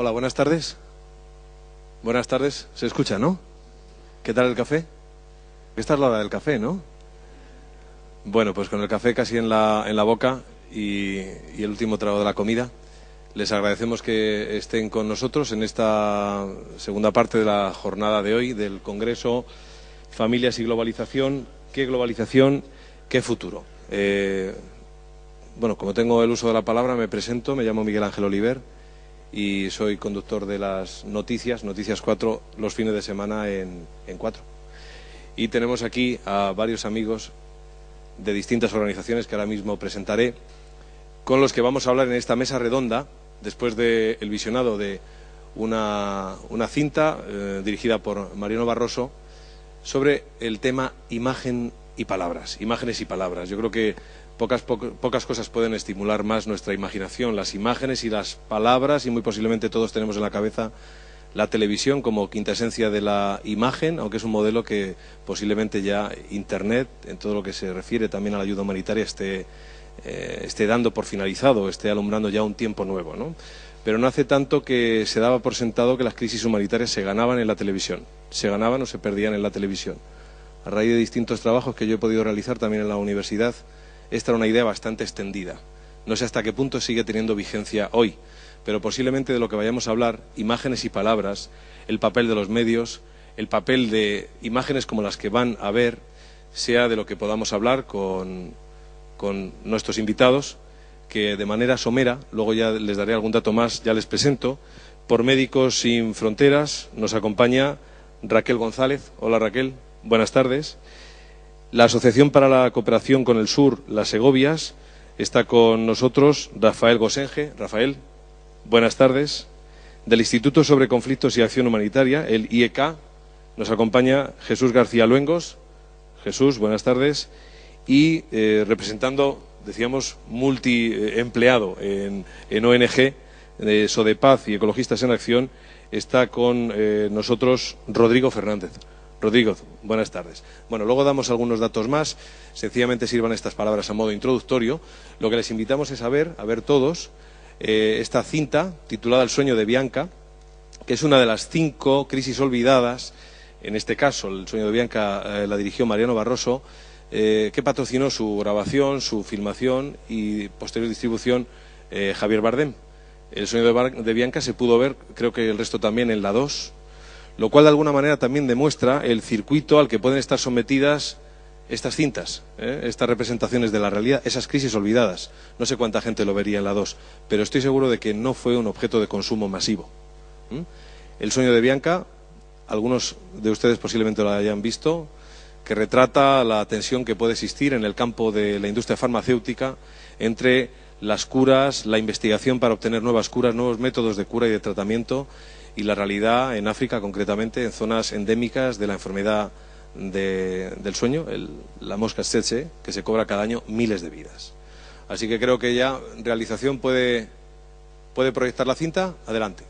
Hola, buenas tardes. Buenas tardes. ¿Se escucha, no? ¿Qué tal el café? Esta es la hora del café, ¿no? Bueno, pues con el café casi en la, en la boca y, el último trago de la comida, les agradecemos que estén con nosotros en esta segunda parte de la jornada de hoy del Congreso Familias y Globalización. ¿Qué globalización? ¿Qué futuro? Eh, bueno, como tengo el uso de la palabra, me presento. Me llamo Miguel Ángel Oliver y soy conductor de las noticias, Noticias 4, los fines de semana en, en 4. Y tenemos aquí a varios amigos de distintas organizaciones que ahora mismo presentaré, con los que vamos a hablar en esta mesa redonda, después del visionado de una, una cinta eh, dirigida por Mariano Barroso sobre el tema imagen y palabras, imágenes y palabras. Yo creo que pocas, po pocas cosas pueden estimular más nuestra imaginación, las imágenes y las palabras, y muy posiblemente todos tenemos en la cabeza la televisión como quinta esencia de la imagen, aunque es un modelo que posiblemente ya Internet, en todo lo que se refiere también a la ayuda humanitaria, esté, eh, esté dando por finalizado, esté alumbrando ya un tiempo nuevo. Pero no hace tanto que se daba por sentado que las crisis humanitarias se ganaban en la televisión, se ganaban o se perdían en la televisión. A raíz de distintos trabajos que yo he podido realizar también en la universidad, esta era una idea bastante extendida. No sé hasta qué punto sigue teniendo vigencia hoy pero posiblemente de lo que vayamos a hablar, imágenes y palabras, el papel de los medios, el papel de imágenes como las que van a ver, sea de lo que podamos hablar con, con nuestros invitados, que de manera somera, luego ya les daré algún dato más, ya les presento, por Médicos Sin Fronteras nos acompaña Raquel González. Hola Raquel, buenas tardes. La Asociación para la Cooperación con el Sur, las Segovias, está con nosotros Rafael Gosenge. Rafael, Buenas tardes. Del Instituto sobre Conflictos y Acción Humanitaria, el IEK, nos acompaña Jesús García Luengos. Jesús, buenas tardes. Y eh, representando, decíamos, multiempleado en, en ONG, de Sodepaz y Ecologistas en Acción, está con eh, nosotros Rodrigo Fernández. Rodrigo, buenas tardes. Bueno, luego damos algunos datos más. Sencillamente sirvan estas palabras a modo introductorio. Lo que les invitamos es a ver, a ver todos, eh, esta cinta titulada El sueño de Bianca, que es una de las cinco crisis olvidadas. En este caso, El sueño de Bianca eh, la dirigió Mariano Barroso, eh, que patrocinó su grabación, su filmación y posterior distribución Javier Bardem. El sueño de, de Bianca se pudo ver, creo que el resto también, en la 2, lo cual de alguna manera también demuestra el circuito al que pueden estar sometidas estas cintas, ¿eh? estas representaciones de la realidad, esas crisis olvidadas. No sé cuánta gente lo vería en la 2, pero estoy seguro de que no fue un objeto de consumo masivo. El sueño de Bianca, algunos de ustedes posiblemente lo hayan visto, que retrata la tensión que puede existir en el campo de la industria farmacéutica entre las curas, la investigación para obtener nuevas curas, nuevos métodos de cura y de tratamiento y la realidad en África, concretamente en zonas endémicas de la enfermedad de, del sueño, la mosca tsetse, que se cobra cada año miles de vidas. Así que creo que ya realización puede, puede proyectar la cinta. Adelante.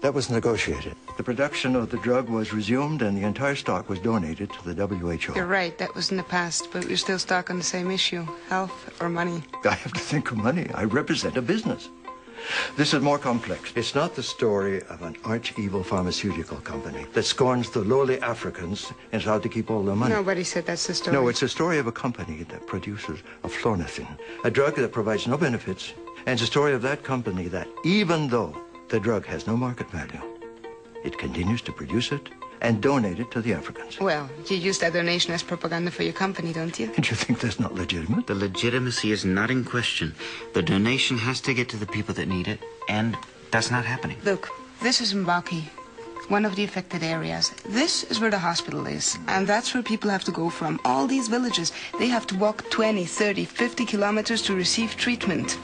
That was negotiated. The production of the drug was resumed and the entire stock was donated to the WHO. You're right, that was in the past, but we're still stuck on the same issue health or money. I have to think of money. I represent a business. This is more complex. It's not the story of an arch evil pharmaceutical company that scorns the lowly Africans and is out to keep all their money. Nobody said that's the story. No, it's the story of a company that produces a flornithine, a drug that provides no benefits, and it's a story of that company that, even though the drug has no market value, it continues to produce it and donate it to the Africans. Well, you use that donation as propaganda for your company, don't you? And you think that's not legitimate? The legitimacy is not in question. The donation has to get to the people that need it, and that's not happening. Look, this is Mbaki, one of the affected areas. This is where the hospital is, and that's where people have to go from. All these villages, they have to walk 20, 30, 50 kilometers to receive treatment.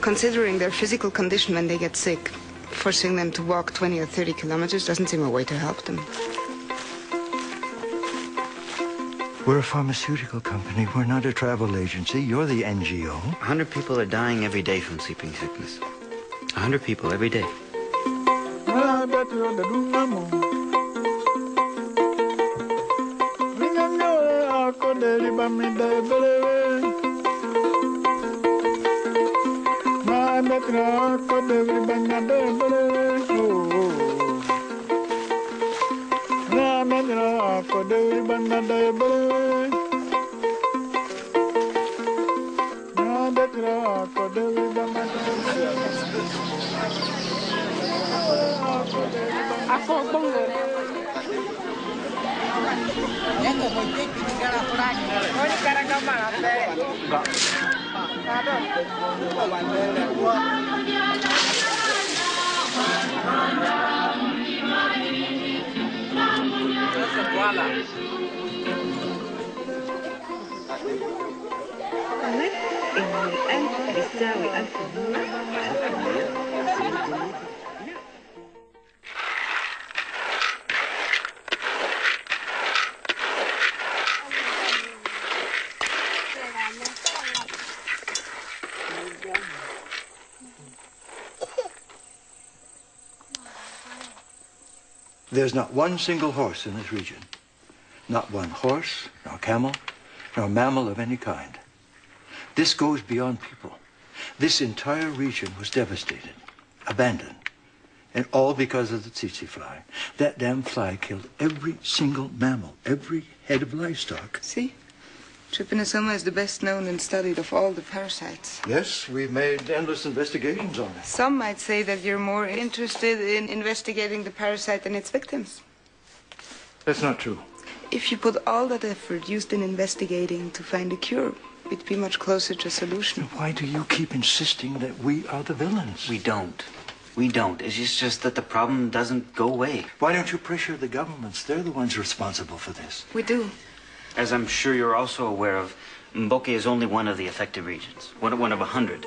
Considering their physical condition when they get sick, forcing them to walk 20 or 30 kilometers doesn't seem a way to help them. We're a pharmaceutical company. We're not a travel agency. You're the NGO. Hundred people are dying every day from sleeping sickness. Hundred people every day. batra kabir bana bebro ramendra kabir bana bebro ramendra kabir 这是过来。这个是安吉尔，为安吉尔。There's not one single horse in this region. Not one horse, nor camel, nor mammal of any kind. This goes beyond people. This entire region was devastated, abandoned, and all because of the tsetse fly. That damn fly killed every single mammal, every head of livestock. See? Trypanosoma is the best known and studied of all the parasites. Yes, we've made endless investigations on it. Some might say that you're more interested in investigating the parasite than its victims. That's not true. If you put all that effort used in investigating to find a cure, we'd be much closer to a solution. Why do you keep insisting that we are the villains? We don't. We don't. It's just, just that the problem doesn't go away. Why don't you pressure the governments? They're the ones responsible for this. We do. As I'm sure you're also aware of, Mboke is only one of the affected regions. One, one of a hundred.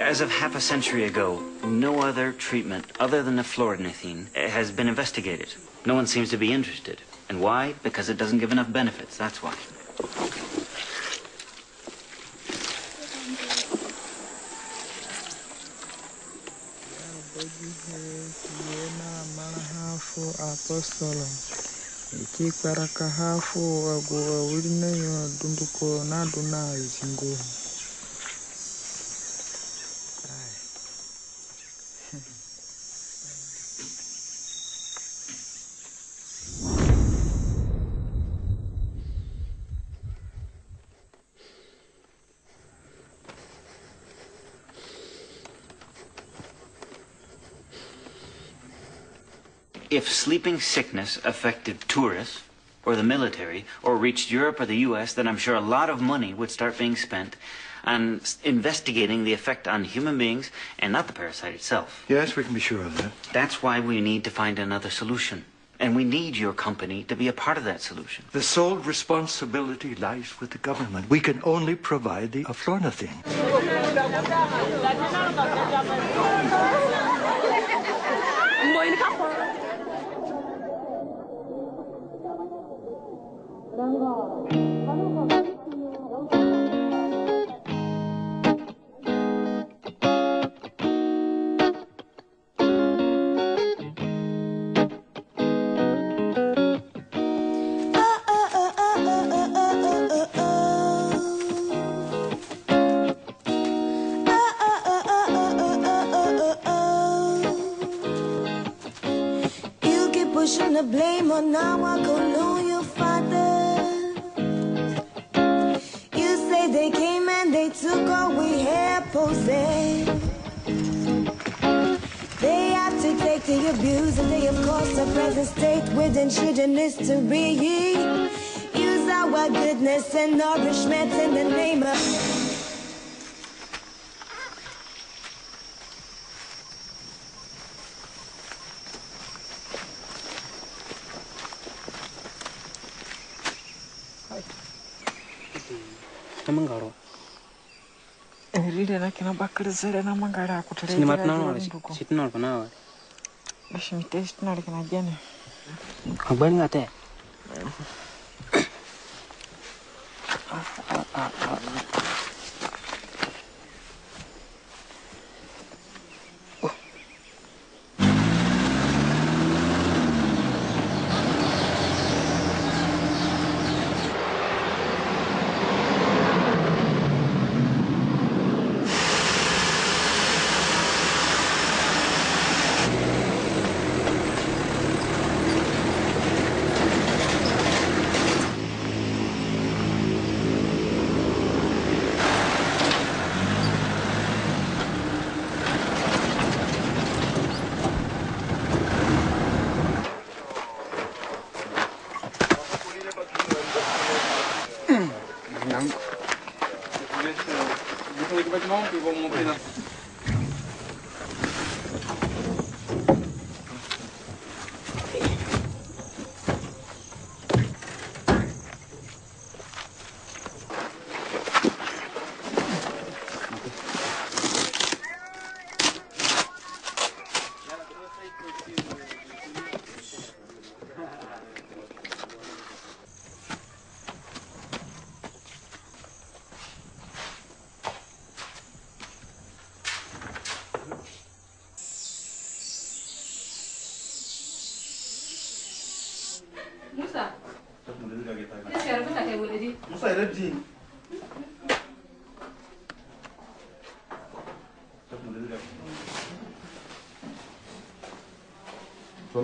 As of half a century ago, no other treatment other than the fluorinethine has been investigated. No one seems to be interested. And why? Because it doesn't give enough benefits. That's why. afọ apostolante, e que para carrafo agora urina e a dunduco na dunais ingorro. If sleeping sickness affected tourists or the military or reached Europe or the US, then I'm sure a lot of money would start being spent on investigating the effect on human beings and not the parasite itself. Yes, we can be sure of that. That's why we need to find another solution. And we need your company to be a part of that solution. The sole responsibility lies with the government. We can only provide the aflornithine. Enggak. mystery. Use our goodness and nourishment in the name of. mangaro rirena kina bakrizere na mangara akutere sinimatnano sitnal kana wa không bên ngã tệ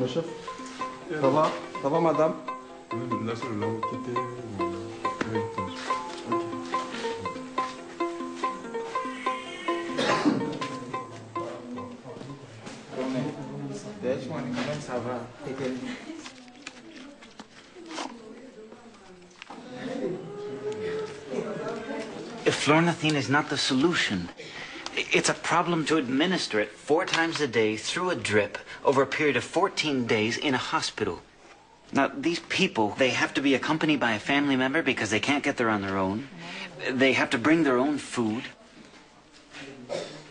Toi, le chef Ça va Ça va, madame Là, c'est le langue qui était. Eflornithine is not the solution. It's a problem to administer it four times a day through a drip over a period of 14 days in a hospital. Now, these people, they have to be accompanied by a family member because they can't get there on their own. They have to bring their own food.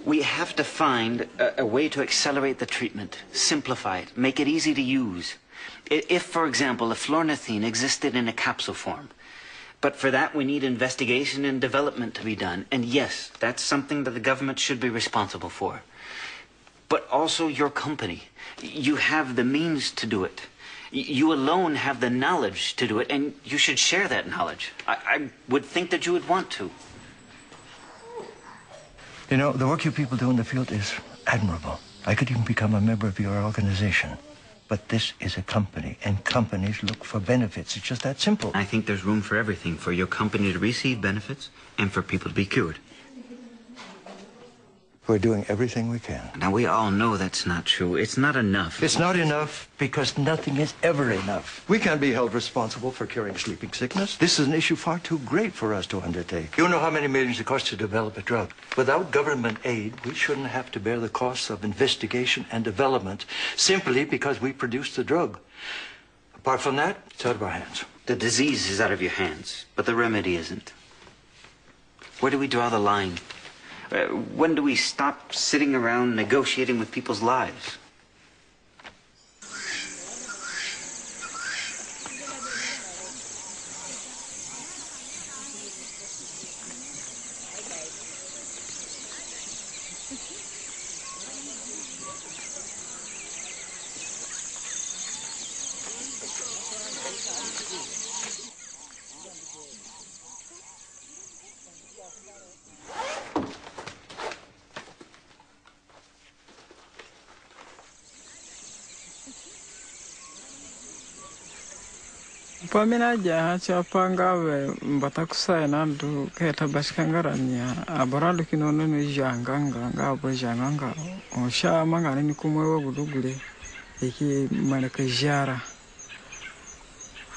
We have to find a, a way to accelerate the treatment, simplify it, make it easy to use. If, for example, eflornithine existed in a capsule form, but for that, we need investigation and development to be done. And yes, that's something that the government should be responsible for. But also your company. You have the means to do it. You alone have the knowledge to do it, and you should share that knowledge. I, I would think that you would want to. You know, the work you people do in the field is admirable. I could even become a member of your organization. But this is a company, and companies look for benefits. It's just that simple. I think there's room for everything for your company to receive benefits and for people to be cured. We're doing everything we can. Now, we all know that's not true. It's not enough. It's not enough because nothing is ever enough. We can't be held responsible for curing sleeping sickness. This is an issue far too great for us to undertake. You know how many millions it costs to develop a drug. Without government aid, we shouldn't have to bear the costs of investigation and development simply because we produce the drug. Apart from that, it's out of our hands. The disease is out of your hands, but the remedy isn't. Where do we draw the line? Uh, when do we stop sitting around negotiating with people's lives? paminaja chapangave mbatakusaya nandu keta bashikangarania aborandu kinono nijanganga ngabo janganga osha mangane nikumwewe bulugule iki maleka jara.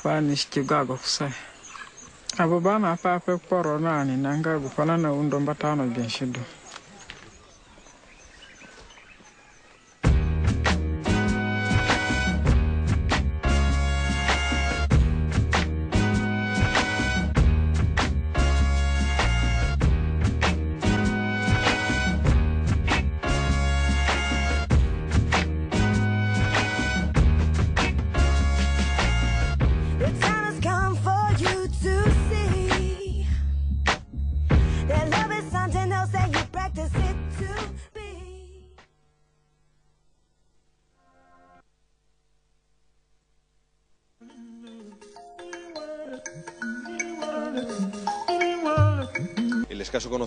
Fani shikigago kusaya abo bana na undo mbata ano bianshidu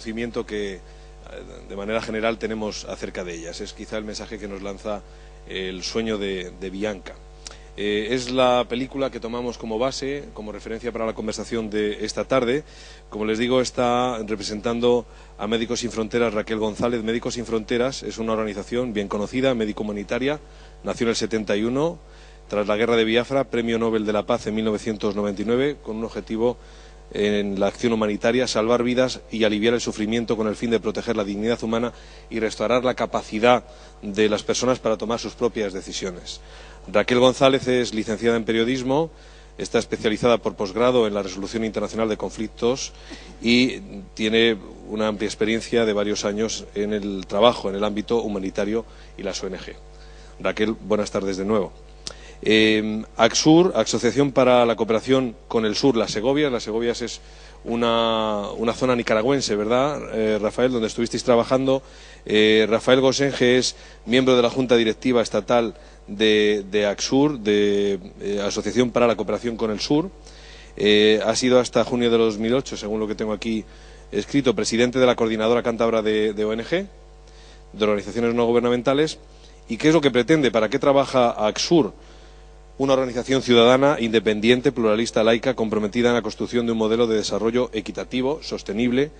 escaso conocimiento que eh, de manera general tenemos acerca de ellas. Es quizá el mensaje que nos lanza el sueño de, de Bianca. Eh, es la película que tomamos como base, como referencia para la conversación de esta tarde. Como les digo, está representando a Médicos Sin Fronteras Raquel González. Médicos Sin Fronteras es una organización bien conocida, médico humanitaria, nació en el 71, tras la guerra de Biafra, Premio Nobel de la Paz en 1999, con un objetivo en la acción humanitaria, salvar vidas y aliviar el sufrimiento con el fin de proteger la dignidad humana y restaurar la capacidad de las personas para tomar sus propias decisiones. Raquel González es licenciada en periodismo, está especializada por posgrado en la resolución internacional de conflictos y tiene una amplia experiencia de varios años en el trabajo en el ámbito humanitario y las ONG. Raquel, buenas tardes de nuevo. Eh, Asociación para la Cooperación con el Sur, las Segovias. Las Segovias es una, una zona nicaragüense, ¿verdad, eh, Rafael, donde estuvisteis trabajando? Eh, Rafael Gosenge es miembro de la Junta Directiva Estatal de, de de eh, Asociación para la Cooperación con el Sur. Ha sido hasta junio de 2008, según lo que tengo aquí escrito, presidente de la Coordinadora Cántabra de, de ONG, de organizaciones no gubernamentales. ¿Y qué es lo que pretende? ¿Para qué trabaja ACSUR? Una organización ciudadana, independiente, pluralista, laica, comprometida en la construcción de un modelo de desarrollo equitativo, sostenible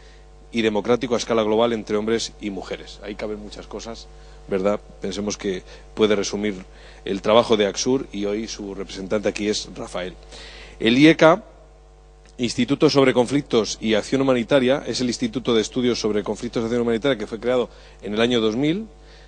y democrático a escala global entre hombres y mujeres. Ahí caben muchas cosas, ¿verdad? Pensemos que puede resumir el trabajo de ACSUR y hoy su representante aquí es Rafael. El IECA, Instituto sobre Conflictos y Acción Humanitaria, es el Instituto de Estudios sobre Conflictos y Acción Humanitaria que fue creado en el año 2000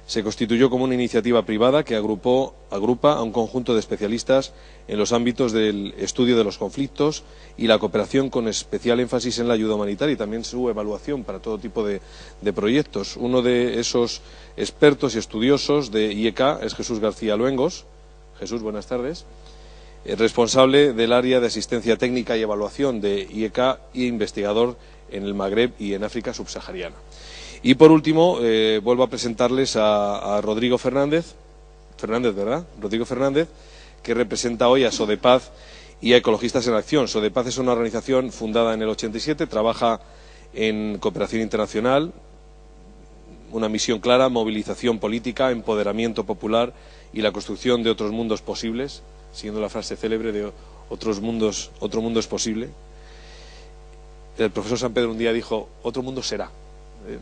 se constituyó como una iniciativa privada que agrupó, agrupa a un conjunto de especialistas en los ámbitos del estudio de los conflictos y la cooperación con especial énfasis en la ayuda humanitaria y también su evaluación para todo tipo de, proyectos. Uno de esos expertos y estudiosos de IEK es Jesús García Luengos. Jesús, buenas tardes. Eh, responsable del área de asistencia técnica y evaluación de IEK e investigador en el Magreb y en África subsahariana. Y por último, eh, vuelvo a presentarles a, a, Rodrigo Fernández, Fernández, ¿verdad? Rodrigo Fernández, que representa hoy a Sodepaz y a Ecologistas en Acción. Sodepaz es una organización fundada en el 87, trabaja en cooperación internacional, una misión clara, movilización política, empoderamiento popular y la construcción de otros mundos posibles, siguiendo la frase célebre de otros mundos, otro mundo es posible. El profesor San Pedro un día dijo, otro mundo será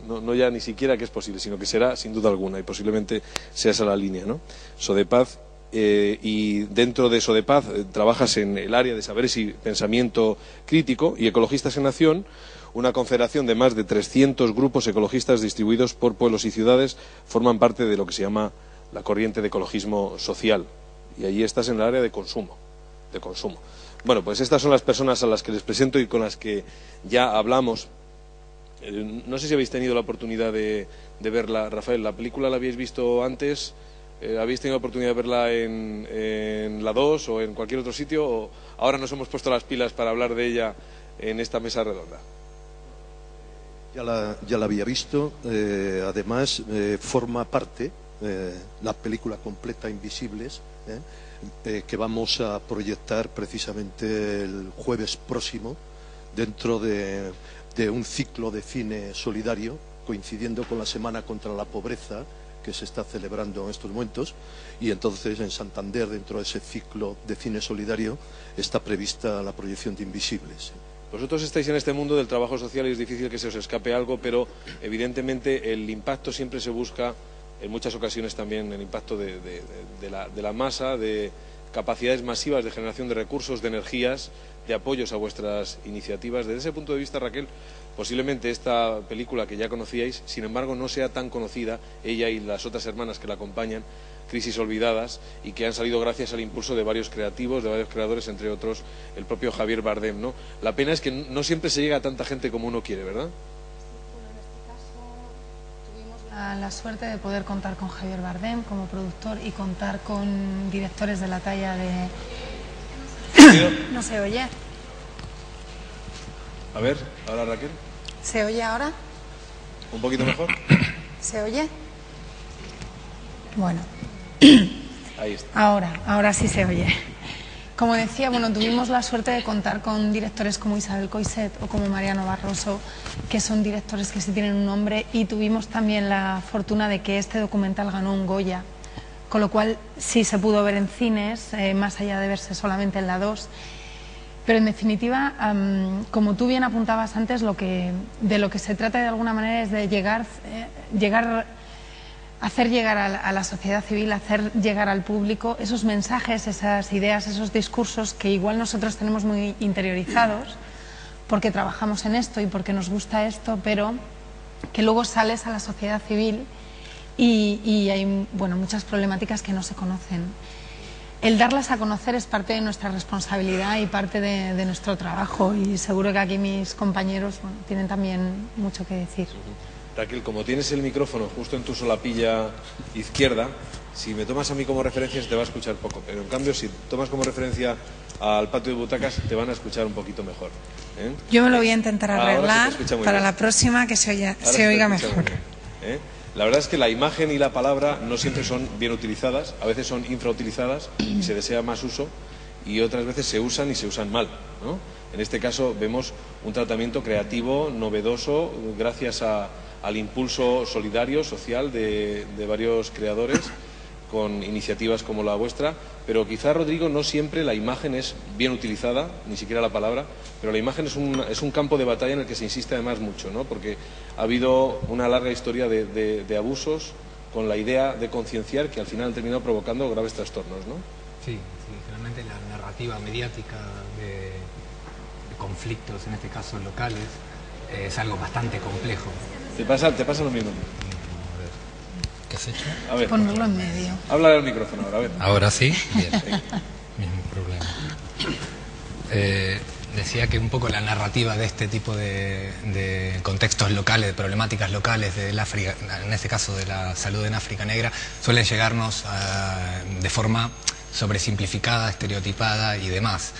no, no ya ni siquiera que es posible, sino que será sin duda alguna y posiblemente sea esa la línea, ¿no? Sodepaz eh, y dentro de Sodepaz eh, trabajas en el área de saberes y pensamiento crítico y Ecologistas en Acción, una confederación de más de 300 grupos ecologistas distribuidos por pueblos y ciudades, forman parte de lo que se llama la corriente de ecologismo social. Y allí estás en el área de consumo, de consumo. Bueno, pues estas son las personas a las que les presento y con las que ya hablamos. Eh, no sé si habéis tenido la oportunidad de, verla, Rafael. ¿La película la habéis visto antes? Eh, ¿Habéis tenido la oportunidad de verla en, la 2 o en cualquier otro sitio? ¿O ahora nos hemos puesto las pilas para hablar de ella en esta mesa redonda? Ya la, ya había visto, eh, además forma parte, la película completa Invisibles, que vamos a proyectar precisamente el jueves próximo dentro de, de un ciclo de cine solidario, coincidiendo con la Semana contra la Pobreza que se está celebrando en estos momentos y entonces en Santander dentro de ese ciclo de cine solidario está prevista la proyección de Invisibles. Vosotros estáis en este mundo del trabajo social y es difícil que se os escape algo, pero evidentemente el impacto siempre se busca, en muchas ocasiones también el impacto de, la masa, de capacidades masivas de generación de recursos, de energías, de apoyos a vuestras iniciativas. Desde ese punto de vista, Raquel, posiblemente esta película que ya conocíais, sin embargo, no sea tan conocida, ella y las otras hermanas que la acompañan, Crisis Olvidadas, y que han salido gracias al impulso de varios creativos, de varios creadores, entre otros el propio Javier Bardem. ¿no? La pena es que no siempre se llega a tanta gente como uno quiere, ¿verdad? A la suerte de poder contar con Javier Bardem como productor y contar con directores de la talla de... No se oye. A ver, ahora Raquel, ¿Se oye ahora? un poquito mejor. ¿Se oye? Bueno, Ahí está. ahora, ahora sí se oye. Como decía, bueno, tuvimos la suerte de contar con directores como Isabel Coiset o como Mariano Barroso, que son directores que sí tienen un nombre, y tuvimos también la fortuna de que este documental ganó un Goya, con lo cual sí se pudo ver en cines, eh, más allá de verse solamente en la 2. Pero en definitiva, como tú bien apuntabas antes, lo que, de lo que se trata de alguna manera es de llegar, eh, llegar hacer llegar a la, sociedad civil, hacer llegar al público esos mensajes, esas ideas, esos discursos que igual nosotros tenemos muy interiorizados porque trabajamos en esto y porque nos gusta esto, pero que luego sales a la sociedad civil y, y hay bueno, muchas problemáticas que no se conocen. El darlas a conocer es parte de nuestra responsabilidad y parte de, de nuestro trabajo y seguro que aquí mis compañeros bueno, tienen también mucho que decir. Raquel, como tienes el micrófono justo en tu solapilla izquierda, si me tomas a mí como referencia se te va a escuchar poco, pero en cambio si tomas como referencia al patio de butacas te van a escuchar un poquito mejor. ¿eh? Yo me lo voy a intentar arreglar para bien. la próxima que se, oya- oiga mejor. bien, ¿eh? La verdad es que la imagen y la palabra no siempre son bien utilizadas, a veces son infrautilizadas y se desea más uso y otras veces se usan y se usan mal. ¿no? En este caso vemos un tratamiento creativo, novedoso, gracias a- al impulso solidario, social de, de varios creadores con iniciativas como la vuestra, pero quizá, Rodrigo, no siempre la imagen es bien utilizada, ni siquiera la palabra, pero la imagen es un, es un campo de batalla en el que se insiste además mucho, ¿no? porque ha habido una larga historia de, abusos con la idea de concienciar que al final han terminado provocando graves trastornos. ¿no? Sí, sí, generalmente la narrativa mediática de, de conflictos, en este caso locales, eh, es algo bastante complejo. Te pasa, te pasa lo mismo. ¿Qué has hecho? A ver, Ponerlo en medio. habla al micrófono ahora, a ver. Ahora sí, bien. Mismo problema. Eh, decía que un poco la narrativa de este tipo de, de contextos locales, de problemáticas locales, del África, en este caso de la salud en África Negra, suele llegarnos ah, de forma sobresimplificada, estereotipada y demás.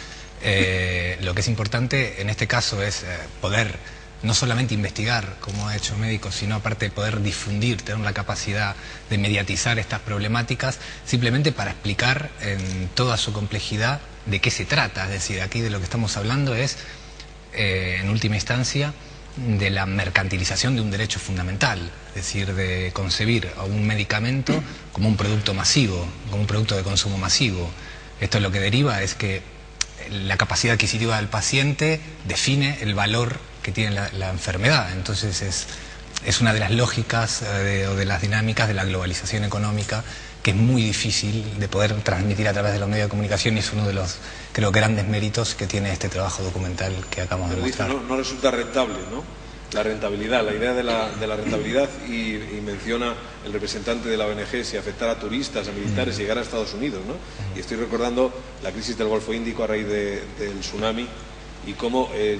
Eh, lo que es importante en este caso es eh, poder no solamente investigar, como ha hecho médicos, sino aparte poder difundir, tener la capacidad de mediatizar estas problemáticas, simplemente para explicar en toda su complejidad de qué se trata. Es decir, aquí de lo que estamos hablando es, eh, en última instancia, de la mercantilización de un derecho fundamental, es decir, de concebir a un medicamento como un producto masivo, como un producto de consumo masivo. Esto lo que deriva es que la capacidad adquisitiva del paciente define el valor que tiene la, la enfermedad. Entonces es es una de las lógicas eh, de- o de las dinámicas de la globalización económica que es muy difícil de poder transmitir a través de los medios de comunicación y es uno de los, creo, grandes méritos que tiene este trabajo documental que acabamos de dice, mostrar. no, no resulta rentable, ¿no? La rentabilidad, la idea de la, de la rentabilidad y, y menciona el representante de la ONG si afectar a turistas, a militares, Mm. llegar a Estados Unidos, ¿no? Y estoy recordando la crisis del Golfo Índico a raíz de- del tsunami y cómo eh,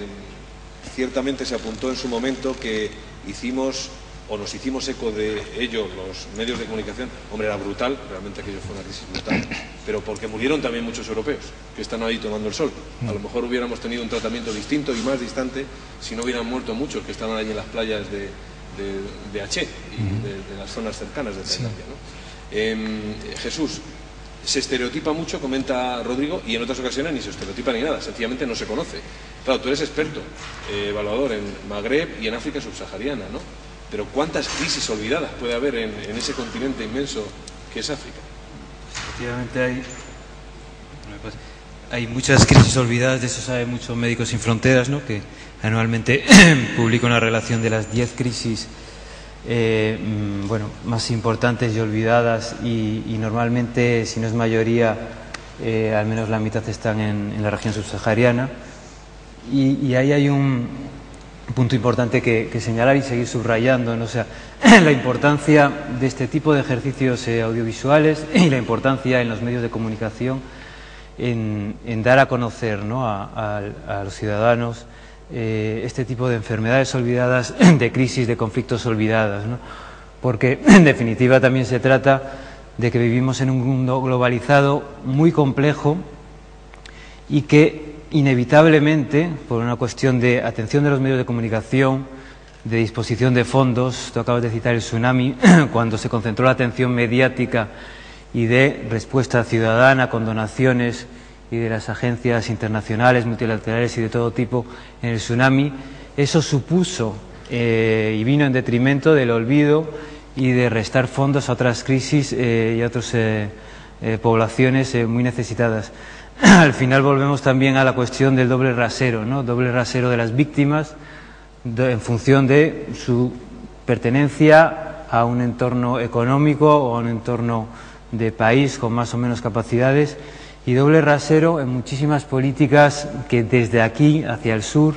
ciertamente se apuntó en su momento que hicimos o nos hicimos eco de ello los medios de comunicación. Hombre, era brutal, realmente aquello fue una crisis brutal, pero porque murieron también muchos europeos que están ahí tomando el sol. A lo mejor hubiéramos tenido un tratamiento distinto y más distante si no hubieran muerto muchos que estaban allí en las playas de, de, de y de, de las zonas cercanas de Tailandia. ¿no? Em, Jesús, se estereotipa mucho, comenta Rodrigo, y en otras ocasiones ni se estereotipa ni nada, sencillamente no se conoce. Claro, tú eres experto, eh, evaluador en Magreb y en África subsahariana, ¿no? Pero ¿cuántas crisis olvidadas puede haber en, ese continente inmenso que es África? Efectivamente hay, hay muchas crisis olvidadas, de eso saben muchos Médicos Sin Fronteras, ¿no? que anualmente publica una relación de las 10 crisis eh, mm, bueno, más importantes y olvidadas y, normalmente, si no es mayoría, eh, al menos la mitad están en, la región subsahariana. Y, ahí hay un punto importante que, señalar y seguir subrayando, ¿no? o sea, la importancia de este tipo de ejercicios eh, audiovisuales y la importancia en los medios de comunicación en, dar a conocer ¿no? a los ciudadanos eh, este tipo de enfermedades olvidadas, de crisis, de conflictos olvidadas, porque en definitiva también se trata de que vivimos en un mundo globalizado muy complejo y que inevitablemente, por una cuestión de atención de los medios de comunicación, de disposición de fondos, tú acabas de citar el tsunami, cuando se concentró la atención mediática y de respuesta ciudadana con donaciones y de las agencias internacionales, multilaterales y de todo tipo en el tsunami, eso supuso eh, y vino en detrimento del olvido y de restar fondos a otras crisis eh, y a otras eh, poblaciones muy necesitadas. Al final volvemos también a la cuestión del doble rasero, ¿no? doble rasero de las víctimas en función de su pertenencia a un entorno económico o a un entorno de país con más o menos capacidades y doble rasero en muchísimas políticas que desde aquí hacia el sur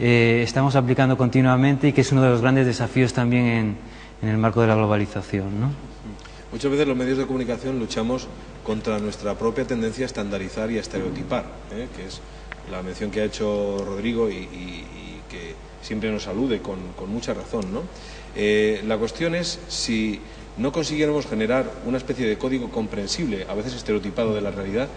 eh, estamos aplicando continuamente y que es uno de los grandes desafíos también en, en el marco de la globalización. ¿no? Muchas veces los medios de comunicación luchamos contra nuestra propia tendencia a estandarizar y a estereotipar, ¿eh? que es la mención que ha hecho Rodrigo y, que siempre nos alude con, con mucha razón. ¿no? Eh, la cuestión es si no consiguiéramos generar una especie de código comprensible, a veces estereotipado de la realidad,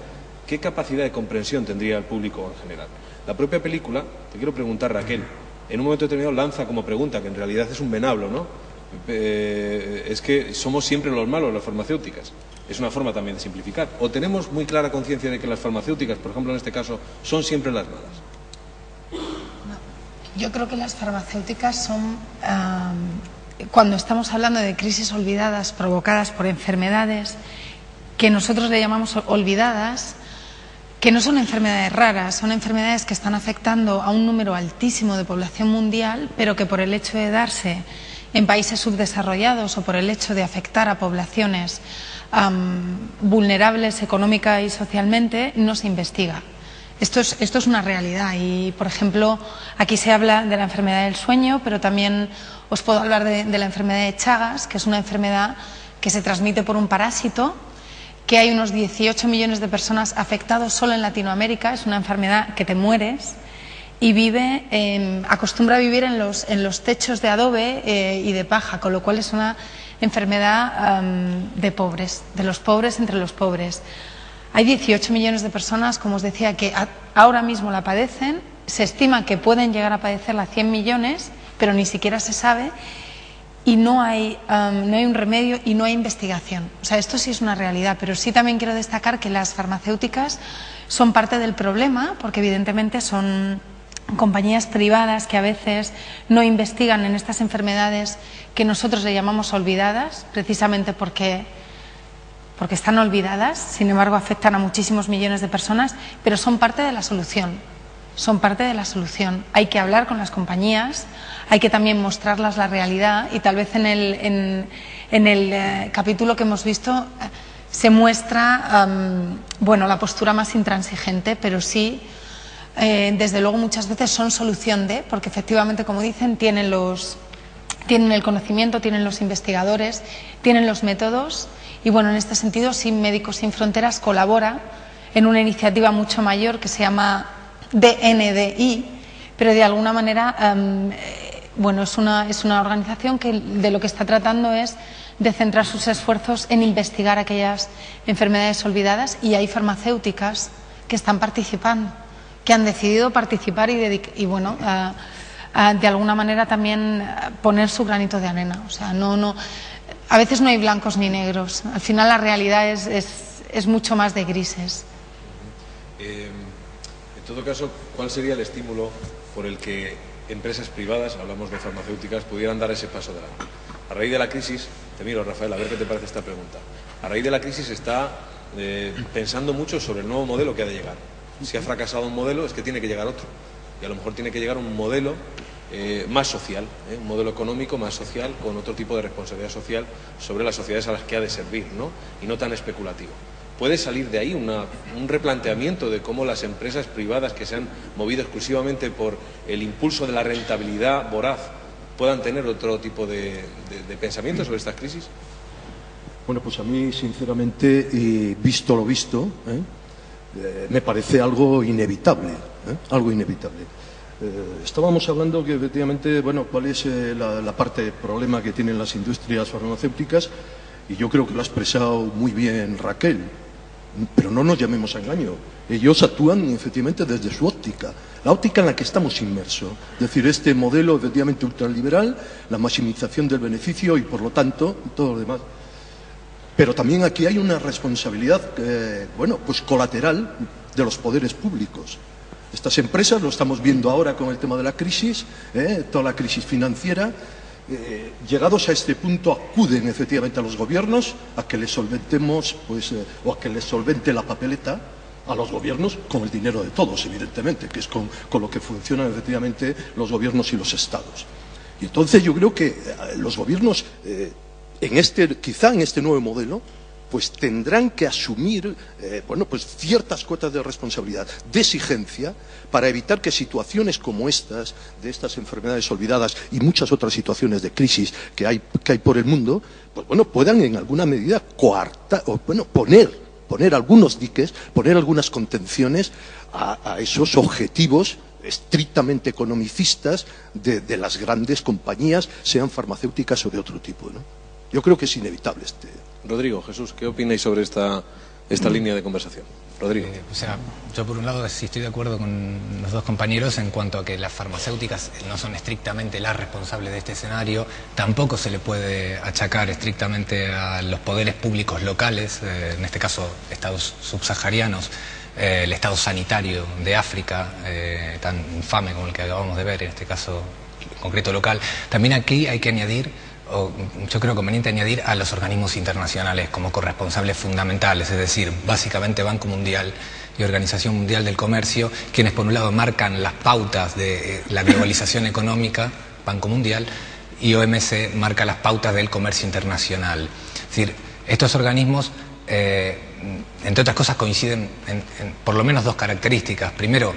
¿qué capacidad de comprensión tendría el público en general? La propia película, te quiero preguntar Raquel, en un momento determinado lanza como pregunta, que en realidad es un venablo, ¿no? Eh, es que somos siempre los malos, las farmacéuticas. Es una forma también de simplificar. O tenemos muy clara conciencia de que las farmacéuticas, por ejemplo en este caso, son siempre las malas. Yo creo que las farmacéuticas son, cuando estamos hablando de crisis olvidadas provocadas por enfermedades que nosotros le llamamos olvidadas, que no son enfermedades raras, son enfermedades que están afectando a un número altísimo de población mundial, pero que por el hecho de darse en países subdesarrollados o por el hecho de afectar a poblaciones vulnerables económica y socialmente, no se investiga. Esto es, esto es una realidad y, por ejemplo, aquí se habla de la enfermedad del sueño, pero también os puedo hablar de, la enfermedad de Chagas, que es una enfermedad que se transmite por un parásito, que hay unos 18 millones de personas afectadas solo en Latinoamérica, es una enfermedad que te mueres y vive, eh, acostumbra a vivir en los, en los techos de adobe eh, y de paja, con lo cual es una enfermedad de pobres, de los pobres entre los pobres. Hay 18 millones de personas, como os decía, que ahora mismo la padecen. Se estima que pueden llegar a padecerla 100 millones, pero ni siquiera se sabe. Y no hay, am, no hay un remedio y no hay investigación. O sea, esto sí es una realidad, pero sí también quiero destacar que las farmacéuticas son parte del problema, porque evidentemente son compañías privadas que a veces no investigan en estas enfermedades que nosotros le llamamos olvidadas, precisamente porque porque están olvidadas, sin embargo afectan a muchísimos millones de personas, pero son parte de la solución. son parte de la solución. Hay que hablar con las compañías, hay que también mostrarlas la realidad y tal vez en el, en, en el eh, capítulo que hemos visto eh, se muestra bueno, la postura más intransigente, pero sí, eh, desde luego muchas veces son solución de, porque efectivamente, como dicen, tienen los, tienen el conocimiento, tienen los investigadores, tienen los métodos y bueno, en este sentido, sí, Médicos Sin Fronteras colabora en una iniciativa mucho mayor que se llama DNDI, pero de alguna manera, em, eh, bueno, es una, es una organización que de lo que está tratando es de centrar sus esfuerzos en investigar aquellas enfermedades olvidadas y hay farmacéuticas que están participando, que han decidido participar y, y bueno, eh, de alguna manera también poner su granito de arena. O sea, no, no, a veces no hay blancos ni negros. Al final la realidad es, es, es mucho más de grises. Eh, en todo caso, ¿cuál sería el estímulo por el que empresas privadas, hablamos de farmacéuticas, pudieran dar ese paso adelante? A raíz de la crisis, te miro Rafael, a ver qué te parece esta pregunta. A raíz de la crisis está eh, pensando mucho sobre el nuevo modelo que ha de llegar. Si ha fracasado un modelo es que tiene que llegar otro. Y a lo mejor tiene que llegar un modelo eh, más social, ¿eh? un modelo económico más social, con otro tipo de responsabilidad social sobre las sociedades a las que ha de servir, ¿no? y no tan especulativo. ¿Puede salir de ahí una- un replanteamiento de cómo las empresas privadas que se han movido exclusivamente por el impulso de la rentabilidad voraz puedan tener otro tipo de, de- pensamiento sobre estas crisis? Bueno, pues a mí, sinceramente, y visto lo visto, ¿eh? Me parece algo inevitable, algo inevitable. Eh, estábamos hablando que efectivamente, bueno, cuál es eh, la, parte problema que tienen las industrias farmacéuticas, y yo creo que lo ha expresado muy bien Raquel, pero no nos llamemos a engaño. Ellos actúan efectivamente desde su óptica, la óptica en la que estamos inmersos. Es decir, este modelo efectivamente ultraliberal, la maximización del beneficio y por lo tanto todo lo demás. Pero también aquí hay una responsabilidad, eh, bueno, pues colateral de los poderes públicos. Estas empresas, lo estamos viendo ahora con el tema de la crisis, eh, toda la crisis financiera, eh, llegados a este punto acuden efectivamente a los gobiernos a que les solventemos, pues, eh, o a que les solvente la papeleta a los gobiernos con el dinero de todos, evidentemente, que es con, con lo que funcionan efectivamente los gobiernos y los estados. Y entonces yo creo que eh, los gobiernos, en este, quizá en este nuevo modelo, pues tendrán que asumir eh, bueno, pues ciertas cuotas de responsabilidad, de exigencia, para evitar que situaciones como estas, de estas enfermedades olvidadas y muchas otras situaciones de crisis que hay, que hay por el mundo, pues bueno, puedan en alguna medida coartar, o bueno, poner, poner algunos diques, poner algunas contenciones a, esos objetivos estrictamente economicistas de, de las grandes compañías, sean farmacéuticas o de otro tipo. ¿no? Yo creo que es inevitable este. Rodrigo, Jesús, ¿qué opináis sobre esta, esta línea de conversación? Rodrigo. Eh, o sea, yo por un lado sí estoy de acuerdo con los dos compañeros en cuanto a que las farmacéuticas no son estrictamente las responsables de este escenario, tampoco se le puede achacar estrictamente a los poderes públicos locales, eh, en este caso estados subsaharianos, eh, el estado sanitario de África, eh, tan infame como el que acabamos de ver, en este caso concreto local. También aquí hay que añadir o yo creo conveniente añadir a los organismos internacionales como corresponsables fundamentales, es decir, básicamente Banco Mundial y Organización Mundial del Comercio, quienes por un lado marcan las pautas de eh, la globalización económica, Banco Mundial, y OMC marca las pautas del comercio internacional. Es decir, estos organismos, eh, entre otras cosas, coinciden en, en por lo menos dos características. Primero,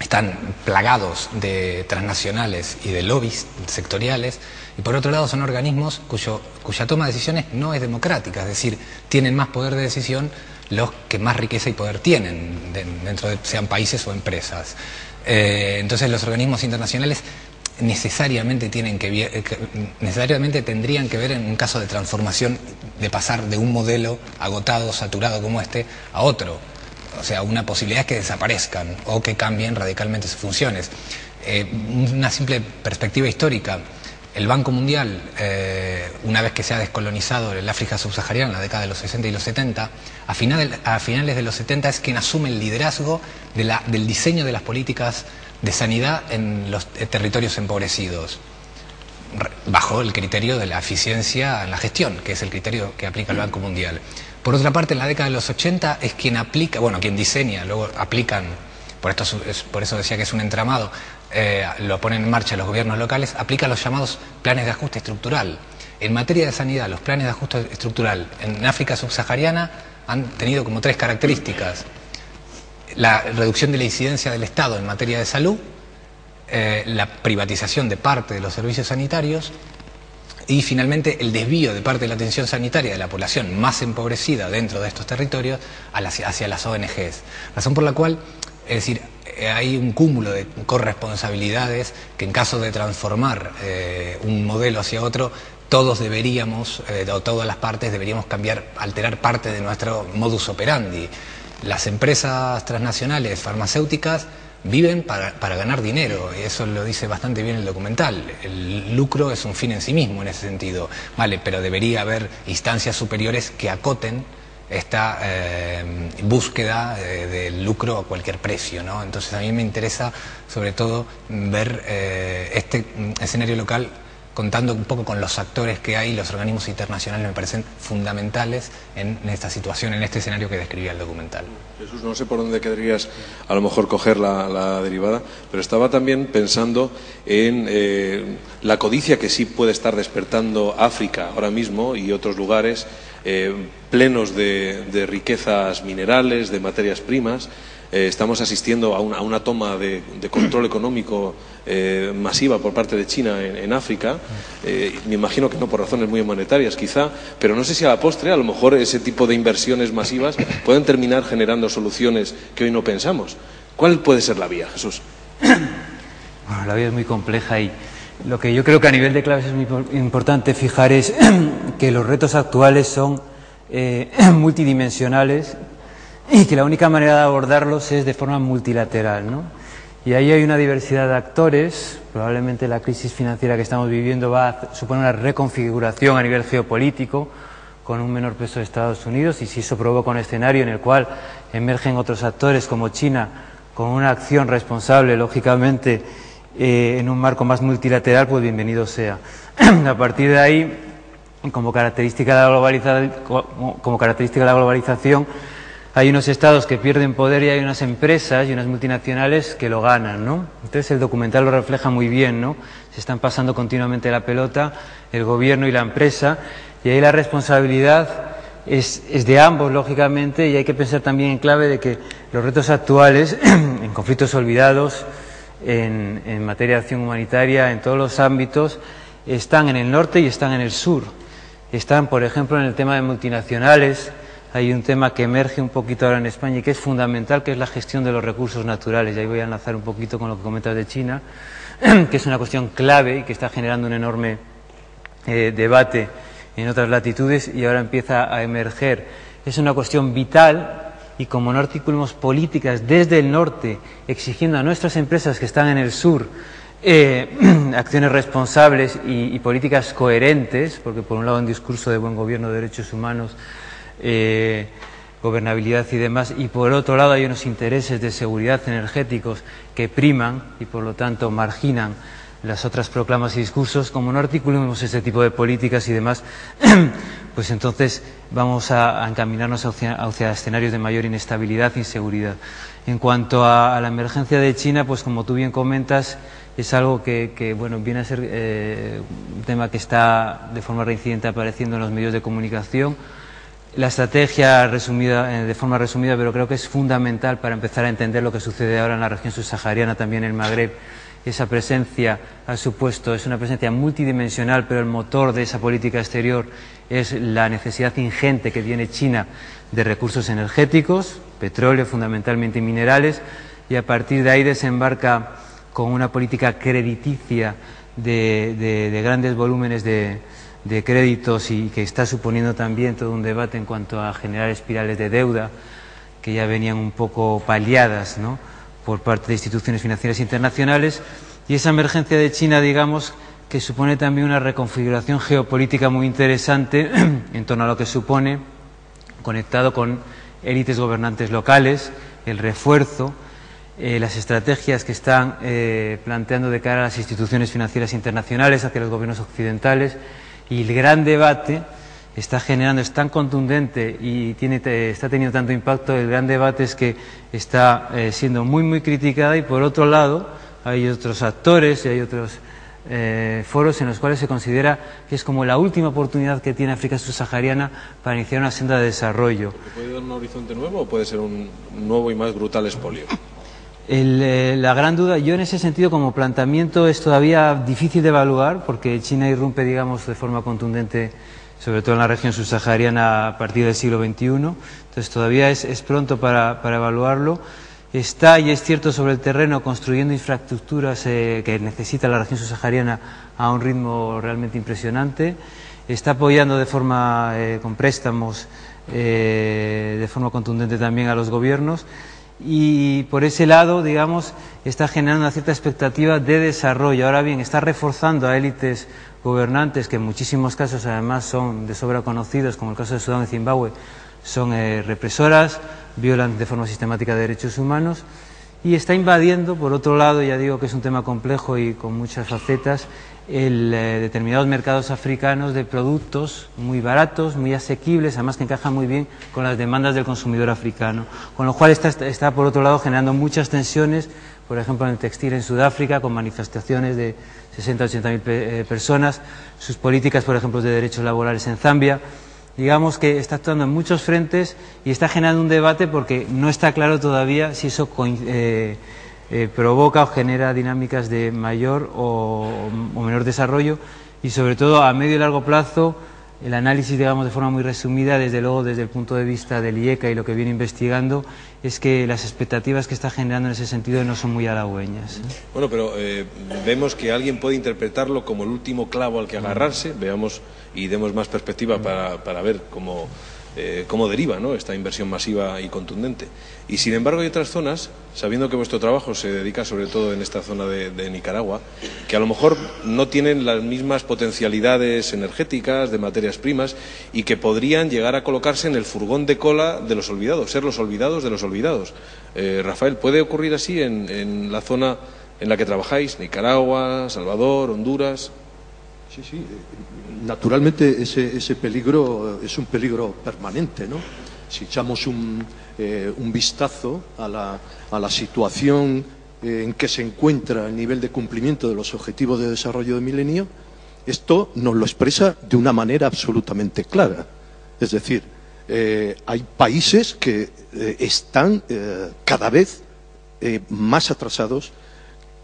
están plagados de transnacionales y de lobbies sectoriales, y por otro lado son organismos cuya toma de decisiones no es democrática, es decir, tienen más poder de decisión los que más riqueza y poder tienen, de- dentro de sean países o empresas. Eh, entonces los organismos internacionales necesariamente tendrían que ver en un caso de transformación de pasar de un modelo agotado, saturado como este a otro. O sea, una posibilidad es que desaparezcan o que cambien radicalmente sus funciones. Eh, una simple perspectiva histórica. El Banco Mundial, eh, una vez que se ha descolonizado el África subsahariana en la década de los 60 y los 70, a, final- a finales de los 70 es quien asume el liderazgo del diseño de las políticas de sanidad en los eh, territorios empobrecidos re- bajo el criterio de la eficiencia en la gestión, que es el criterio que aplica el Banco Mundial. Por otra parte, en la década de los 80 es quien aplica, bueno, quien diseña, luego aplican por, esto es- es- por eso decía que es un entramado, eh, lo ponen en marcha los gobiernos locales, aplica los llamados planes de ajuste estructural. En materia de sanidad, los planes de ajuste estructural en África subsahariana han tenido como tres características. La reducción de la incidencia del Estado en materia de salud, eh, la privatización de parte de los servicios sanitarios y finalmente el desvío de parte de la atención sanitaria de la población más empobrecida dentro de estos territorios a las- hacia las ONGs. Razón por la cual, es decir, eh, hay un cúmulo de corresponsabilidades que en caso de transformar eh, un modelo hacia otro, todos deberíamos, eh, o todas las partes deberíamos cambiar, alterar parte de nuestro modus operandi. Las empresas transnacionales farmacéuticas viven para, para ganar dinero, y eso lo dice bastante bien el documental. El lucro es un fin en sí mismo en ese sentido, vale, pero debería haber instancias superiores que acoten esta eh, búsqueda eh, del lucro a cualquier precio, ¿no? Entonces a mí me interesa sobre todo ver eh, este mm, escenario local contando un poco con los actores que hay, los organismos internacionales me parecen fundamentales en, en esta situación, en este escenario que describía el documental. Jesús, no sé por dónde querrías a lo mejor coger la, la derivada, pero estaba también pensando en eh, la codicia que sí puede estar despertando África ahora mismo y otros lugares eh, plenos de, de riquezas minerales, de materias primas. Eh, estamos asistiendo a una, a una toma de, de control económico eh, masiva por parte de China en, en África. Me imagino que no por razones muy monetarias, quizá, pero no sé si a la postre, a lo mejor ese tipo de inversiones masivas pueden terminar generando soluciones que hoy no pensamos. ¿Cuál puede ser la vía, Jesús? Bueno, la vida es muy compleja y lo que yo creo que a nivel de claves es muy impor- importante fijar es que los retos actuales son eh, multidimensionales y que la única manera de abordarlos es de forma multilateral. ¿no? Y ahí hay una diversidad de actores. Probablemente la crisis financiera que estamos viviendo va a suponer una reconfiguración a nivel geopolítico con un menor peso de Estados Unidos y si eso provoca un escenario en el cual emergen otros actores como China con una acción responsable, lógicamente, eh, en un marco más multilateral, pues bienvenido sea. a partir de ahí, como característica de la, globaliza- como característica de la globalización, hay unos estados que pierden poder y hay unas empresas y unas multinacionales que lo ganan, ¿no? Entonces el documental lo refleja muy bien, ¿no? Se están pasando continuamente la pelota el gobierno y la empresa y ahí la responsabilidad es, de ambos, lógicamente, y hay que pensar también en clave de que los retos actuales, en conflictos olvidados, en materia de acción humanitaria, en todos los ámbitos, están en el norte y están en el sur. Están, por ejemplo, en el tema de multinacionales. Hay un tema que emerge un poquito ahora en España y que es fundamental, que es la gestión de los recursos naturales. Y ahí voy a enlazar un poquito con lo que comentas de China, que es una cuestión clave y que está generando un enorme eh, debate en otras latitudes y ahora empieza a emerger. Es una cuestión vital y como no articulamos políticas desde el norte exigiendo a nuestras empresas que están en el sur eh, acciones responsables y, políticas coherentes, porque por un lado un discurso de buen gobierno, de derechos humanos, eh, gobernabilidad y demás, y por otro lado hay unos intereses de seguridad energéticos que priman y por lo tanto marginan las otras proclamas y discursos, como no articulemos ese tipo de políticas y demás, pues entonces vamos a, a encaminarnos hacia, hacia escenarios de mayor inestabilidad e inseguridad. En cuanto a, la emergencia de China, pues como tú bien comentas, es algo que, que, bueno, viene a ser eh, un tema que está de forma reincidente apareciendo en los medios de comunicación. La estrategia resumida, eh, de forma resumida, pero creo que es fundamental para empezar a entender lo que sucede ahora en la región subsahariana, también en el Magreb. Esa presencia ha supuesto, es una presencia multidimensional, pero el motor de esa política exterior es la necesidad ingente que tiene China de recursos energéticos, petróleo fundamentalmente minerales, y a partir de ahí desembarca con una política crediticia de, de- de grandes volúmenes de, créditos y que está suponiendo también todo un debate en cuanto a generar espirales de deuda que ya venían un poco paliadas por parte de instituciones financieras internacionales. Y esa emergencia de China, digamos, que supone también una reconfiguración geopolítica muy interesante en torno a lo que supone, conectado con élites gobernantes locales, el refuerzo, eh, las estrategias que están eh, planteando de cara a las instituciones financieras internacionales, hacia los gobiernos occidentales, y el gran debate está generando, es tan contundente y tiene, te- está teniendo tanto impacto, el gran debate es que está eh, siendo muy, muy criticada y por otro lado hay otros actores y hay otros eh, foros en los cuales se considera que es como la última oportunidad que tiene África subsahariana para iniciar una senda de desarrollo. ¿Puede dar un horizonte nuevo o puede ser un nuevo y más brutal expolio? El, eh, la gran duda, yo en ese sentido como planteamiento es todavía difícil de evaluar porque China irrumpe, digamos, de forma contundente, sobre todo en la región subsahariana a partir del siglo XXI, entonces todavía es, es pronto para, para evaluarlo. Está, y es cierto, sobre el terreno construyendo infraestructuras eh, que necesita la región subsahariana a un ritmo realmente impresionante. Está apoyando de forma, eh, con préstamos, eh, de forma contundente también a los gobiernos y por ese lado, digamos, está generando una cierta expectativa de desarrollo. Ahora bien, está reforzando a élites gobernantes que en muchísimos casos además son de sobra conocidos, como el caso de Sudán y Zimbabue, son eh, represoras, violan de forma sistemática derechos humanos y está invadiendo, por otro lado, ya digo que es un tema complejo y con muchas facetas, el, eh, determinados mercados africanos de productos muy baratos, muy asequibles, además que encajan muy bien con las demandas del consumidor africano. Con lo cual está, está, por otro lado, generando muchas tensiones, por ejemplo, en el textil en Sudáfrica, con manifestaciones de 60 o 80 mil eh, personas, sus políticas, por ejemplo, de derechos laborales en Zambia. Digamos que está actuando en muchos frentes y está generando un debate porque no está claro todavía si eso eh, eh, provoca o genera dinámicas de mayor o menor desarrollo y sobre todo a medio y largo plazo el análisis, digamos, de forma muy resumida, desde luego desde el punto de vista del IECA y lo que viene investigando, es que las expectativas que está generando en ese sentido no son muy halagüeñas. ¿eh? Bueno, pero eh, vemos que alguien puede interpretarlo como el último clavo al que agarrarse, veamos y demos más perspectiva para, para ver cómo, eh, cómo deriva ¿no? esta inversión masiva y contundente. Y sin embargo hay otras zonas, sabiendo que vuestro trabajo se dedica sobre todo en esta zona de, Nicaragua, que a lo mejor no tienen las mismas potencialidades energéticas, de materias primas, y que podrían llegar a colocarse en el furgón de cola de los olvidados, ser los olvidados de los olvidados. Eh, Rafael, ¿puede ocurrir así en, en la zona en la que trabajáis? Nicaragua, Salvador, Honduras. Sí, sí. Naturalmente ese, ese peligro es un peligro permanente, ¿no? Si echamos un, eh, un vistazo a la, a la situación eh, en que se encuentra el nivel de cumplimiento de los objetivos de desarrollo de milenio, esto nos lo expresa de una manera absolutamente clara. Es decir, eh, hay países que eh, están eh, cada vez eh, más atrasados,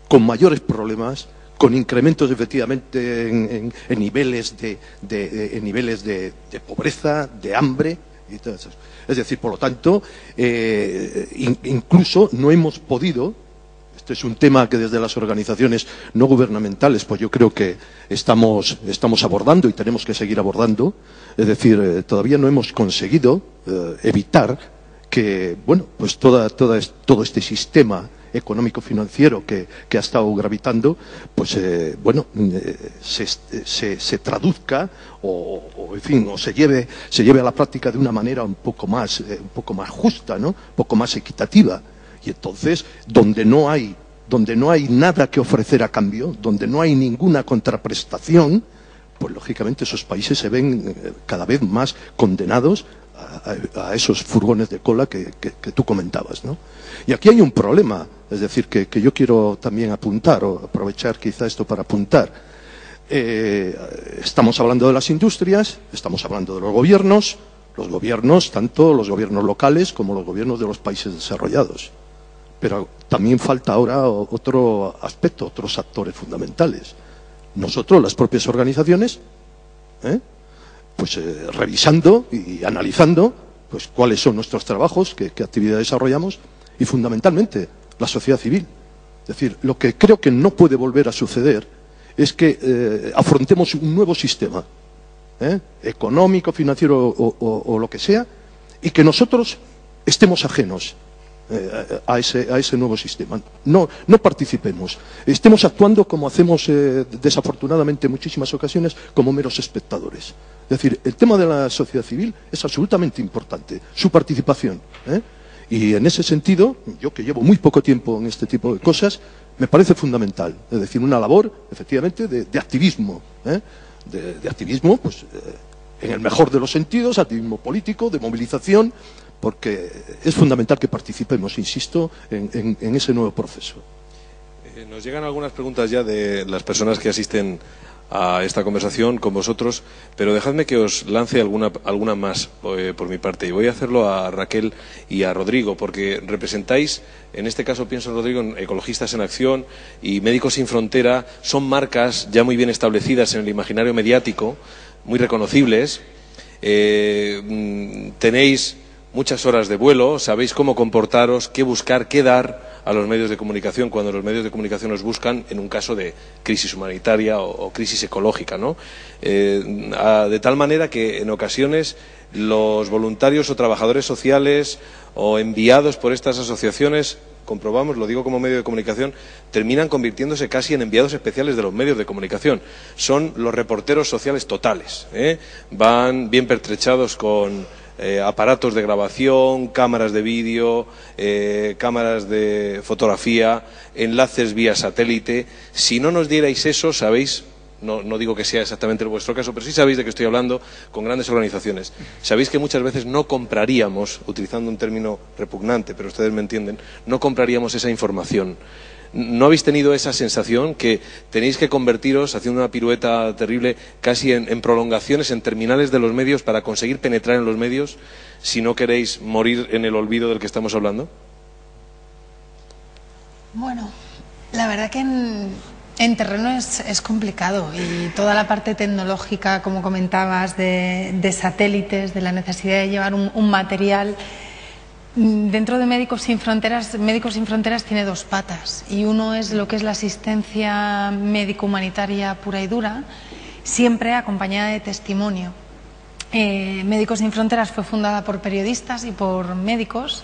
con mayores problemas, con incrementos efectivamente en, niveles, de, de- pobreza, de hambre y todas esas. Es decir, por lo tanto, eh, in- incluso no hemos podido, este es un tema que desde las organizaciones no gubernamentales, pues yo creo que estamos, abordando y tenemos que seguir abordando, es decir, eh, todavía no hemos conseguido eh, evitar que, bueno, pues toda, toda todo este sistema económico-financiero que, ha estado gravitando, pues, eh, bueno, eh, se, se- se traduzca o, en fin, o se lleve, se lleve a la práctica de una manera un poco más, eh, un poco más justa, ¿no? Un poco más equitativa. Y entonces, donde no hay, donde no hay nada que ofrecer a cambio, donde no hay ninguna contraprestación, pues lógicamente esos países se ven cada vez más condenados a, esos furgones de cola que- que tú comentabas, ¿no? Y aquí hay un problema, es decir, que, yo quiero también apuntar o aprovechar quizá esto para apuntar. Eh, estamos hablando de las industrias, estamos hablando de los gobiernos, los gobiernos, tanto los gobiernos locales como los gobiernos de los países desarrollados. Pero también falta ahora otro aspecto, otros actores fundamentales. Nosotros, las propias organizaciones, ¿eh? pues eh, revisando y analizando pues cuáles son nuestros trabajos, qué, qué actividades desarrollamos y fundamentalmente la sociedad civil. Es decir, lo que creo que no puede volver a suceder es que eh, afrontemos un nuevo sistema ¿eh? económico, financiero o, lo que sea, y que nosotros estemos ajenos eh, a, ese, a ese nuevo sistema. No, no participemos. Estemos actuando como hacemos desafortunadamente en muchísimas ocasiones como meros espectadores. Es decir, el tema de la sociedad civil es absolutamente importante, su participación. Y en ese sentido, yo que llevo muy poco tiempo en este tipo de cosas, me parece fundamental. Es decir, una labor, efectivamente, de, activismo. ¿eh? De, activismo, pues, eh, en el mejor de los sentidos, activismo político, de movilización, porque es fundamental que participemos, insisto, en ese nuevo proceso. Eh, Nos llegan algunas preguntas ya de las personas que asisten a esta conversación con vosotros, pero dejadme que os lance alguna, alguna más eh, por mi parte. Y voy a hacerlo a Raquel y a Rodrigo, porque representáis, en este caso pienso, Rodrigo, en Ecologistas en Acción y Médicos Sin Frontera, son marcas ya muy bien establecidas en el imaginario mediático, muy reconocibles. Eh, mm, tenéis muchas horas de vuelo, sabéis cómo comportaros, qué buscar, qué dar a los medios de comunicación cuando los medios de comunicación los buscan en un caso de crisis humanitaria o, crisis ecológica, ¿no? Eh, de tal manera que en ocasiones los voluntarios o trabajadores sociales o enviados por estas asociaciones comprobamos, lo digo como medio de comunicación, terminan convirtiéndose casi en enviados especiales de los medios de comunicación. Son los reporteros sociales totales. ¿eh? Van bien pertrechados con eh, aparatos de grabación, cámaras de vídeo, eh, cámaras de fotografía, enlaces vía satélite. Si no nos dierais eso, sabéis no, no digo que sea exactamente el vuestro caso, pero sí sabéis de qué estoy hablando con grandes organizaciones. Sabéis que muchas veces no compraríamos, utilizando un término repugnante, pero ustedes me entienden, no compraríamos esa información. ¿No habéis tenido esa sensación que tenéis que convertiros, haciendo una pirueta terrible, casi en, prolongaciones, en terminales de los medios para conseguir penetrar en los medios si no queréis morir en el olvido del que estamos hablando? Bueno, la verdad que en, en terreno es, es complicado y toda la parte tecnológica, como comentabas, de, satélites, de la necesidad de llevar un material. Dentro de Médicos Sin Fronteras, Médicos Sin Fronteras tiene dos patas y uno es lo que es la asistencia médico-humanitaria pura y dura, siempre acompañada de testimonio. Eh, Médicos Sin Fronteras fue fundada por periodistas y por médicos,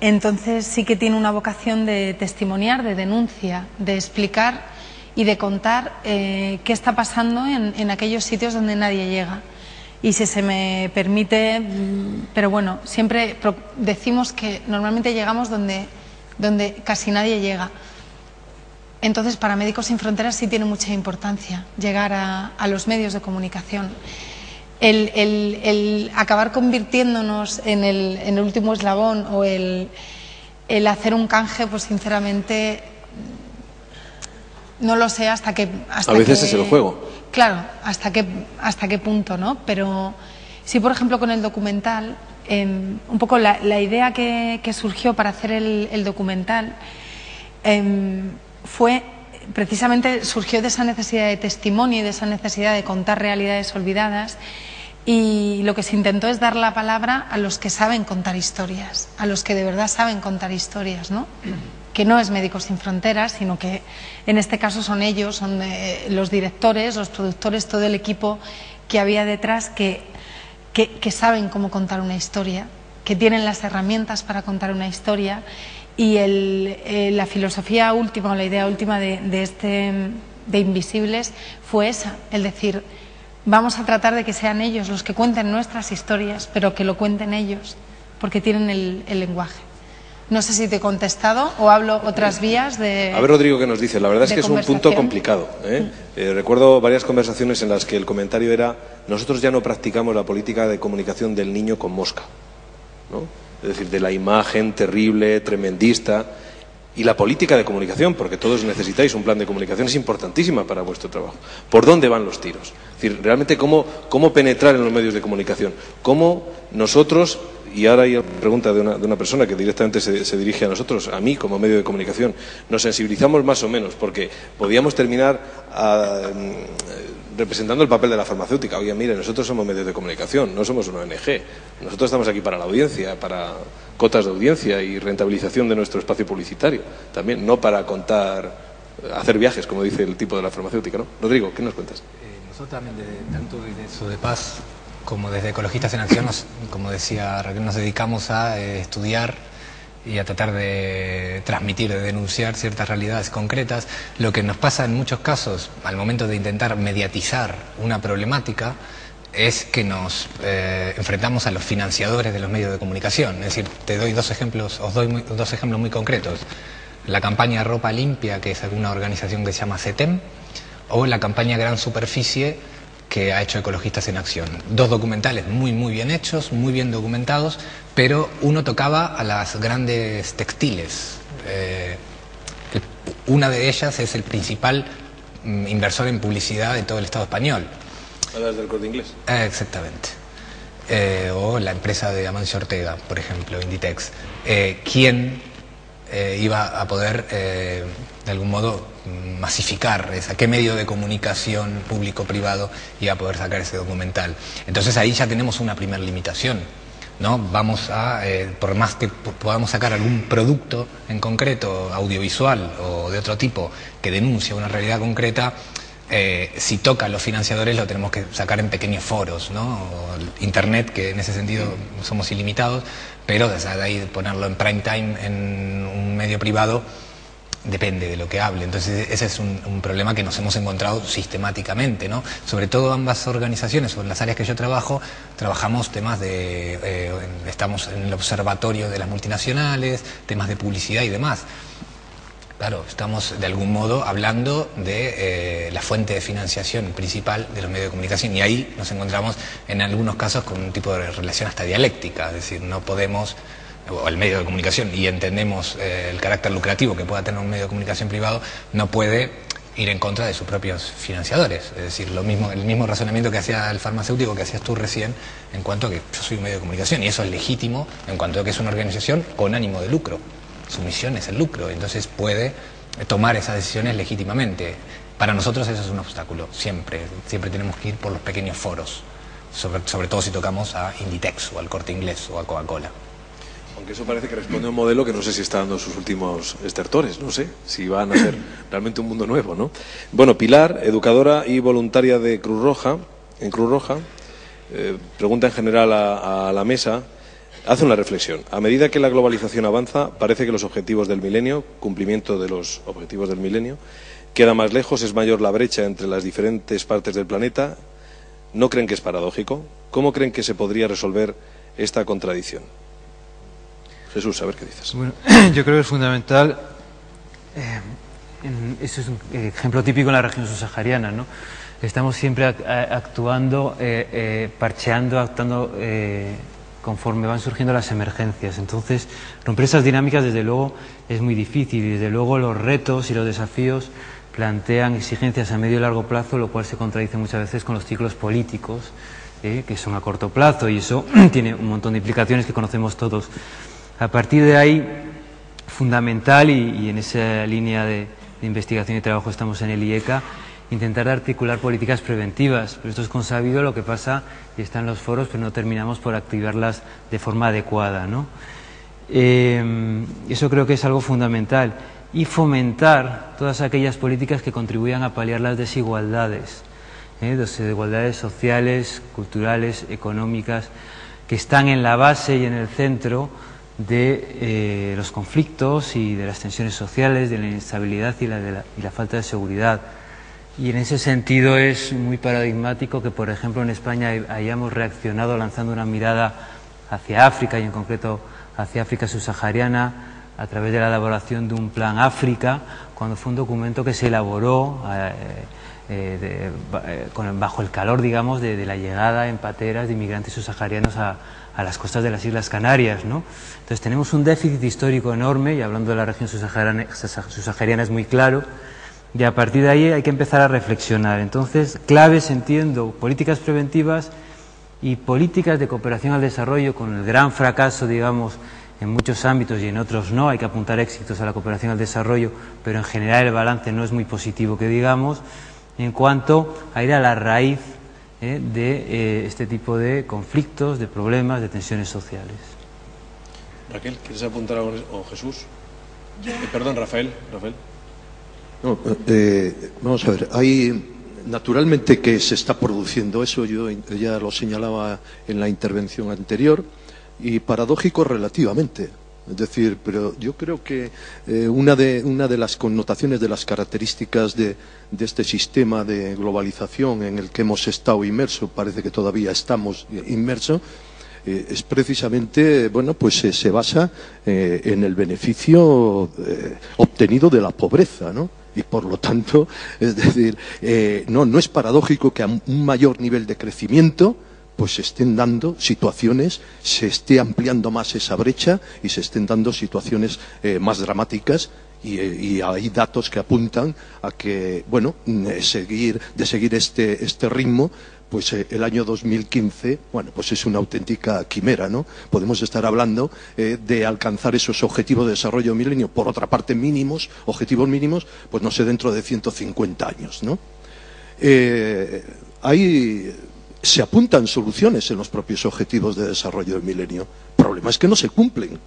entonces sí que tiene una vocación de testimoniar, de denuncia, de explicar y de contar eh, qué está pasando en aquellos sitios donde nadie llega. Y si se me permite, pero bueno, siempre decimos que normalmente llegamos donde, donde casi nadie llega. Entonces, para Médicos Sin Fronteras sí tiene mucha importancia llegar a, a los medios de comunicación. El, el- el acabar convirtiéndonos en el, en el último eslabón o el, el hacer un canje, pues sinceramente no lo sé hasta hasta A veces qué- es el juego. Claro, hasta qué hasta qué punto, ¿no? Pero sí, por ejemplo, con el documental, em, un poco la, la idea que, que surgió para hacer el, documental em, fue precisamente surgió de esa necesidad de testimonio y de esa necesidad de contar realidades olvidadas y lo que se intentó es dar la palabra a los que saben contar historias, a los que de verdad saben contar historias, ¿no? Que no es Médicos Sin Fronteras, sino que en este caso son ellos, son eh, los directores, los productores, todo el equipo que había detrás que, que, saben cómo contar una historia, que tienen las herramientas para contar una historia y eh, la filosofía última o la idea última de, de este de Invisibles fue esa, el decir vamos a tratar de que sean ellos los que cuenten nuestras historias, pero que lo cuenten ellos, porque tienen el lenguaje. No sé si te he contestado o hablo otras vías de. A ver, Rodrigo, ¿qué nos dice? La verdad es que es un punto complicado. ¿eh? Eh, recuerdo varias conversaciones en las que el comentario era nosotros ya no practicamos la política de comunicación del niño con mosca. ¿no? Es decir, de la imagen terrible, tremendista. Y la política de comunicación, porque todos necesitáis un plan de comunicación, es importantísima para vuestro trabajo. ¿Por dónde van los tiros? Es decir, realmente cómo, cómo penetrar en los medios de comunicación. Cómo nosotros, y ahora hay una pregunta de una, de una persona que directamente se, se dirige a nosotros, a mí como medio de comunicación, nos sensibilizamos más o menos, porque podíamos terminar ah, mm, representando el papel de la farmacéutica. Oye, mire, nosotros somos medios de comunicación, no somos una ONG. Nosotros estamos aquí para la audiencia, para cotas de audiencia y rentabilización de nuestro espacio publicitario. También, no para contar, hacer viajes, como dice el tipo de la farmacéutica, ¿no? Rodrigo, ¿qué nos cuentas? Nosotros también, de- tanto desde eso de paz como desde Ecologistas en Acción, nos- como decía Raquel, nos dedicamos a eh, estudiar y a tratar de transmitir, de denunciar ciertas realidades concretas. Lo que nos pasa en muchos casos, al momento de intentar mediatizar una problemática, es que nos eh, enfrentamos a los financiadores de los medios de comunicación. Es decir, te doy dos ejemplos, os doy muy- dos ejemplos muy concretos. La campaña Ropa Limpia, que es una organización que se llama CETEM, o la campaña Gran Superficie, que ha hecho Ecologistas en Acción. Dos documentales muy, muy bien hechos, muy bien documentados, pero uno tocaba a las grandes textiles. Eh, una de ellas es el principal mm, inversor en publicidad de todo el Estado español. Hablas del corte inglés. Eh, exactamente. Eh, o la empresa de Amancio Ortega, por ejemplo, Inditex. Eh, ¿Quién iba a poder, de algún modo, mm, masificar esa? ¿Qué medio de comunicación público-privado iba a poder sacar ese documental? Entonces ahí ya tenemos una primera limitación. ¿no? Vamos a, eh, por más que po- podamos sacar algún producto en concreto, audiovisual o de otro tipo, que denuncia una realidad concreta, eh, si toca a los financiadores lo tenemos que sacar en pequeños foros, ¿no? Internet, que en ese sentido somos ilimitados, pero desde ahí ponerlo en prime time en un medio privado depende de lo que hable. Entonces ese es un, un problema que nos hemos encontrado sistemáticamente, ¿no? Sobre todo ambas organizaciones en las áreas que yo trabajo, trabajamos temas de, eh, estamos en el observatorio de las multinacionales, temas de publicidad y demás. Claro, estamos de algún modo hablando de eh, la fuente de financiación principal de los medios de comunicación y ahí nos encontramos en algunos casos con un tipo de relación hasta dialéctica, es decir, no podemos, o el medio de comunicación, y entendemos eh, el carácter lucrativo que pueda tener un medio de comunicación privado, no puede ir en contra de sus propios financiadores. Es decir, lo mismo, el mismo razonamiento que hacía el farmacéutico que hacías tú recién en cuanto a que yo soy un medio de comunicación y eso es legítimo en cuanto a que es una organización con ánimo de lucro. Su misión es el lucro, entonces puede tomar esas decisiones legítimamente. Para nosotros eso es un obstáculo, siempre. Siempre tenemos que ir por los pequeños foros, sobre, sobre todo si tocamos a Inditex o al Corte Inglés o a Coca-Cola. Aunque eso parece que responde a un modelo que no sé si está dando sus últimos estertores, no sé si van a ser realmente un mundo nuevo, ¿no? Bueno, Pilar, educadora y voluntaria de Cruz Roja, en Cruz Roja, eh, pregunta en general a, a la mesa, hace una reflexión. A medida que la globalización avanza, parece que los objetivos del milenio, cumplimiento de los objetivos del milenio, queda más lejos, es mayor la brecha entre las diferentes partes del planeta. ¿No creen que es paradójico? ¿Cómo creen que se podría resolver esta contradicción? Jesús, a ver qué dices. Bueno, yo creo que es fundamental. eh, eso es un ejemplo típico en la región subsahariana, ¿no? Estamos siempre actuando, eh, eh, parcheando, actuando conforme van surgiendo las emergencias. Entonces, romper esas dinámicas, desde luego, es muy difícil y, desde luego, los retos y los desafíos plantean exigencias a medio y largo plazo, lo cual se contradice muchas veces con los ciclos políticos, que son a corto plazo, y eso tiene un montón de implicaciones que conocemos todos. A partir de ahí, fundamental, y, en esa línea de, investigación y trabajo estamos en el IECA, intentar articular políticas preventivas. Pero esto es consabido lo que pasa y está en los foros, pero no terminamos por activarlas de forma adecuada. ¿no? Eh, eso creo que es algo fundamental. Y fomentar todas aquellas políticas que contribuyan a paliar las desigualdades, ¿eh? desigualdades sociales, culturales, económicas, que están en la base y en el centro de eh, los conflictos y de las tensiones sociales, de la inestabilidad y la, de la- falta de seguridad. Y en ese sentido es muy paradigmático que, por ejemplo, en España hay- hayamos reaccionado lanzando una mirada hacia África y en concreto hacia África subsahariana a través de la elaboración de un plan África, cuando fue un documento que se elaboró eh, eh, bajo el calor, digamos, de, de la llegada en pateras de inmigrantes subsaharianos a, a las costas de las Islas Canarias. ¿no? Entonces tenemos un déficit histórico enorme, y hablando de la región subsahariana, es muy claro, y a partir de ahí hay que empezar a reflexionar. Entonces, claves, entiendo, políticas preventivas y políticas de cooperación al desarrollo, con el gran fracaso, digamos, en muchos ámbitos y en otros no, hay que apuntar éxitos a la cooperación al desarrollo, pero en general el balance no es muy positivo, que digamos, en cuanto a ir a la raíz eh, de eh, este tipo de conflictos, de problemas, de tensiones sociales. Raquel, ¿quieres apuntar algo? ¿O Jesús? Eh, perdón, Rafael. Rafael. No, eh, vamos a ver, hay naturalmente que se está produciendo eso, yo ya lo señalaba en la intervención anterior, y paradójico relativamente. Es decir, pero yo creo que eh, una, de, una de las connotaciones, de las características de, de este sistema de globalización en el que hemos estado inmersos, parece que todavía estamos inmersos, eh, es precisamente, bueno, pues eh, se basa eh, en el beneficio eh, obtenido de la pobreza, ¿no? Y por lo tanto, es decir, eh, no, no es paradójico que a un mayor nivel de crecimiento pues se estén dando situaciones, se esté ampliando más esa brecha y se estén dando situaciones eh, más dramáticas y, eh, y hay datos que apuntan a que, bueno, eh, seguir, de seguir este, este ritmo, pues el año 2015, bueno, pues es una auténtica quimera, ¿no? Podemos estar hablando de alcanzar esos objetivos de desarrollo milenio, por otra parte mínimos, objetivos mínimos, pues no sé, dentro de 150 años, ¿no? Hay, se apuntan soluciones en los propios objetivos de desarrollo del milenio. El problema es que no se cumplen.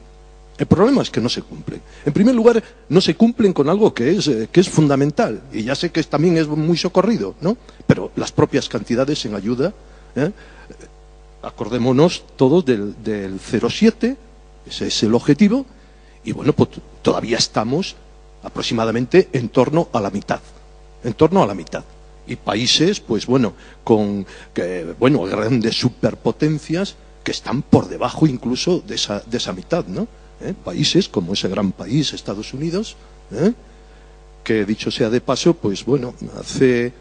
El problema es que no se cumplen. En primer lugar, no se cumplen con algo que es, eh, que es fundamental. Y ya sé que también es muy socorrido, ¿no? Pero las propias cantidades en ayuda, ¿eh? acordémonos todos del, del 0,7, ese es el objetivo, y bueno, pues todavía estamos aproximadamente en torno a la mitad. En torno a la mitad. Y países, pues bueno, con que, bueno, grandes superpotencias que están por debajo incluso de esa, de esa mitad, ¿no? ¿Eh? Países como ese gran país, Estados Unidos, ¿eh? que dicho sea de paso, pues bueno, hace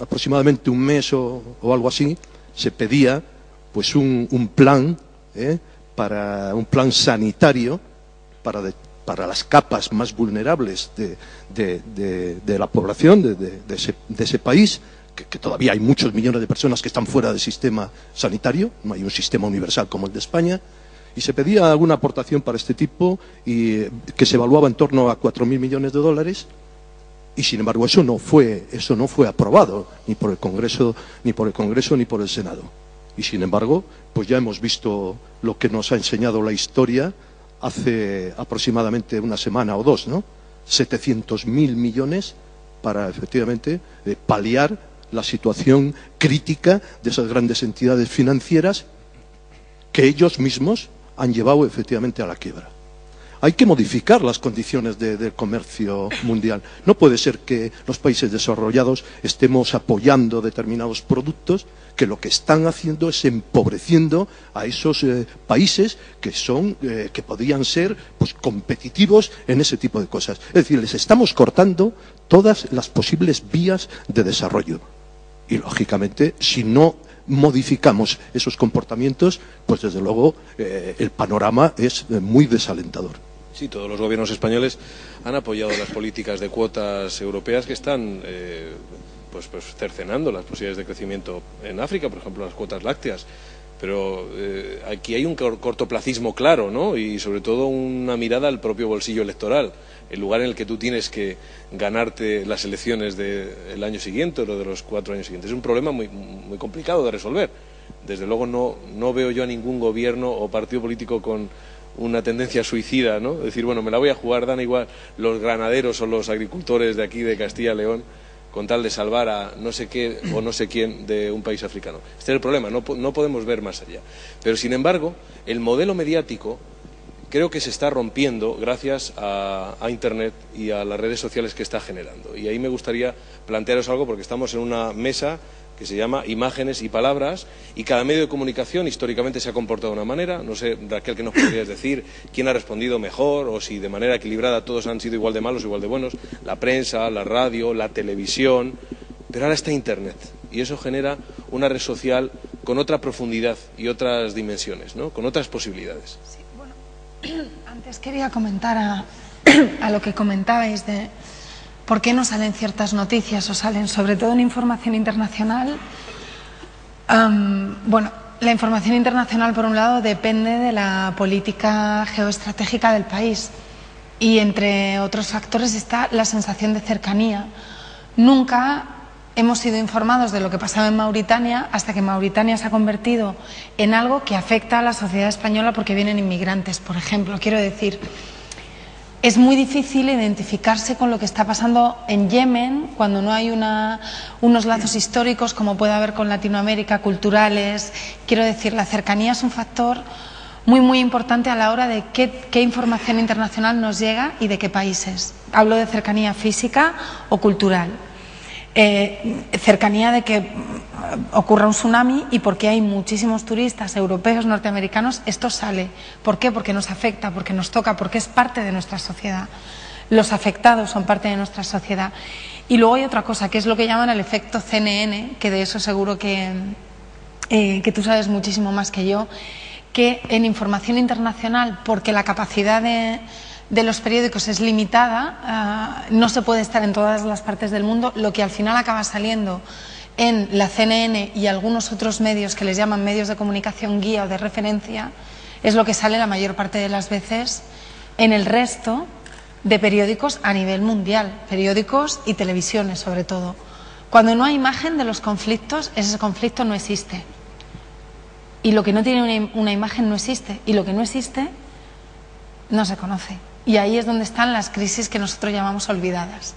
aproximadamente un mes o, o algo así, se pedía pues un, un plan, ¿eh? para un plan sanitario para, para las capas más vulnerables de, la población de, ese, país, que, todavía hay muchos millones de personas que están fuera del sistema sanitario, no hay un sistema universal como el de España, y se pedía alguna aportación para este tipo eh, que se evaluaba en torno a 4.000 millones de dólares y sin embargo eso no fue eso no fue aprobado ni por el Congreso ni por el Congreso ni por el Senado. Y sin embargo pues ya hemos visto lo que nos ha enseñado la historia hace aproximadamente una semana o dos no 700.000 millones para efectivamente eh, paliar la situación crítica de esas grandes entidades financieras que ellos mismos han llevado efectivamente a la quiebra. Hay que modificar las condiciones de- del comercio mundial. No puede ser que los países desarrollados estemos apoyando determinados productos que lo que están haciendo es empobreciendo a esos eh, países que son eh, que podrían ser pues competitivos en ese tipo de cosas. Es decir, les estamos cortando todas las posibles vías de desarrollo. Y lógicamente, si no modificamos esos comportamientos, pues desde luego eh, el panorama es muy desalentador. Sí, todos los gobiernos españoles han apoyado las políticas de cuotas europeas que están eh, pues, pues cercenando las posibilidades de crecimiento en África, por ejemplo, las cuotas lácteas. Pero eh, aquí hay un cor- cortoplacismo claro, ¿no? Y sobre todo una mirada al propio bolsillo electoral, el lugar en el que tú tienes que ganarte las elecciones del año siguiente o de los cuatro años siguientes. Es un problema muy, muy complicado de resolver. Desde luego no, no veo yo a ningún gobierno o partido político con una tendencia suicida, ¿no? Decir, bueno, me la voy a jugar, dan igual los granaderos o los agricultores de aquí de Castilla y León con tal de salvar a no sé qué o no sé quién de un país africano. Este es el problema, no, no podemos ver más allá. Pero, sin embargo, el modelo mediático creo que se está rompiendo gracias a, a Internet y a las redes sociales que está generando. Y ahí me gustaría plantearos algo porque estamos en una mesa que se llama Imágenes y Palabras y cada medio de comunicación históricamente se ha comportado de una manera. No sé, Raquel, ¿qué nos podrías decir? ¿Quién ha respondido mejor o si de manera equilibrada todos han sido igual de malos o igual de buenos? La prensa, la radio, la televisión. Pero ahora está Internet y eso genera una red social con otra profundidad y otras dimensiones, ¿no? con otras posibilidades. Antes quería comentar a, a lo que comentabais de por qué no salen ciertas noticias o salen sobre todo en información internacional. Bueno, la información internacional, por un lado, depende de la política geoestratégica del país y entre otros factores está la sensación de cercanía. Nunca hemos sido informados de lo que pasaba en Mauritania hasta que Mauritania se ha convertido en algo que afecta a la sociedad española porque vienen inmigrantes, por ejemplo. Quiero decir, es muy difícil identificarse con lo que está pasando en Yemen cuando no hay una- unos lazos históricos como puede haber con Latinoamérica, culturales. Quiero decir, la cercanía es un factor muy, muy importante a la hora de qué, qué información internacional nos llega y de qué países. Hablo de cercanía física o cultural. Eh, cercanía de que ocurra un tsunami y porque hay muchísimos turistas europeos, norteamericanos, esto sale. ¿Por qué? Porque nos afecta, porque nos toca, porque es parte de nuestra sociedad. los afectados son parte de nuestra sociedad. Y luego hay otra cosa, que es lo que llaman el efecto CNN, que de eso seguro que, eh, que tú sabes muchísimo más que yo, que en información internacional, porque la capacidad de, de los periódicos es limitada, ah, no se puede estar en todas las partes del mundo, lo que al final acaba saliendo en la CNN y algunos otros medios que les llaman medios de comunicación guía o de referencia, es lo que sale la mayor parte de las veces en el resto de periódicos a nivel mundial, periódicos y televisiones sobre todo. Cuando no hay imagen de los conflictos, ese conflicto no existe. Y lo que no tiene una, una imagen no existe. Y lo que no existe no se conoce. Y ahí es donde están las crisis que nosotros llamamos olvidadas.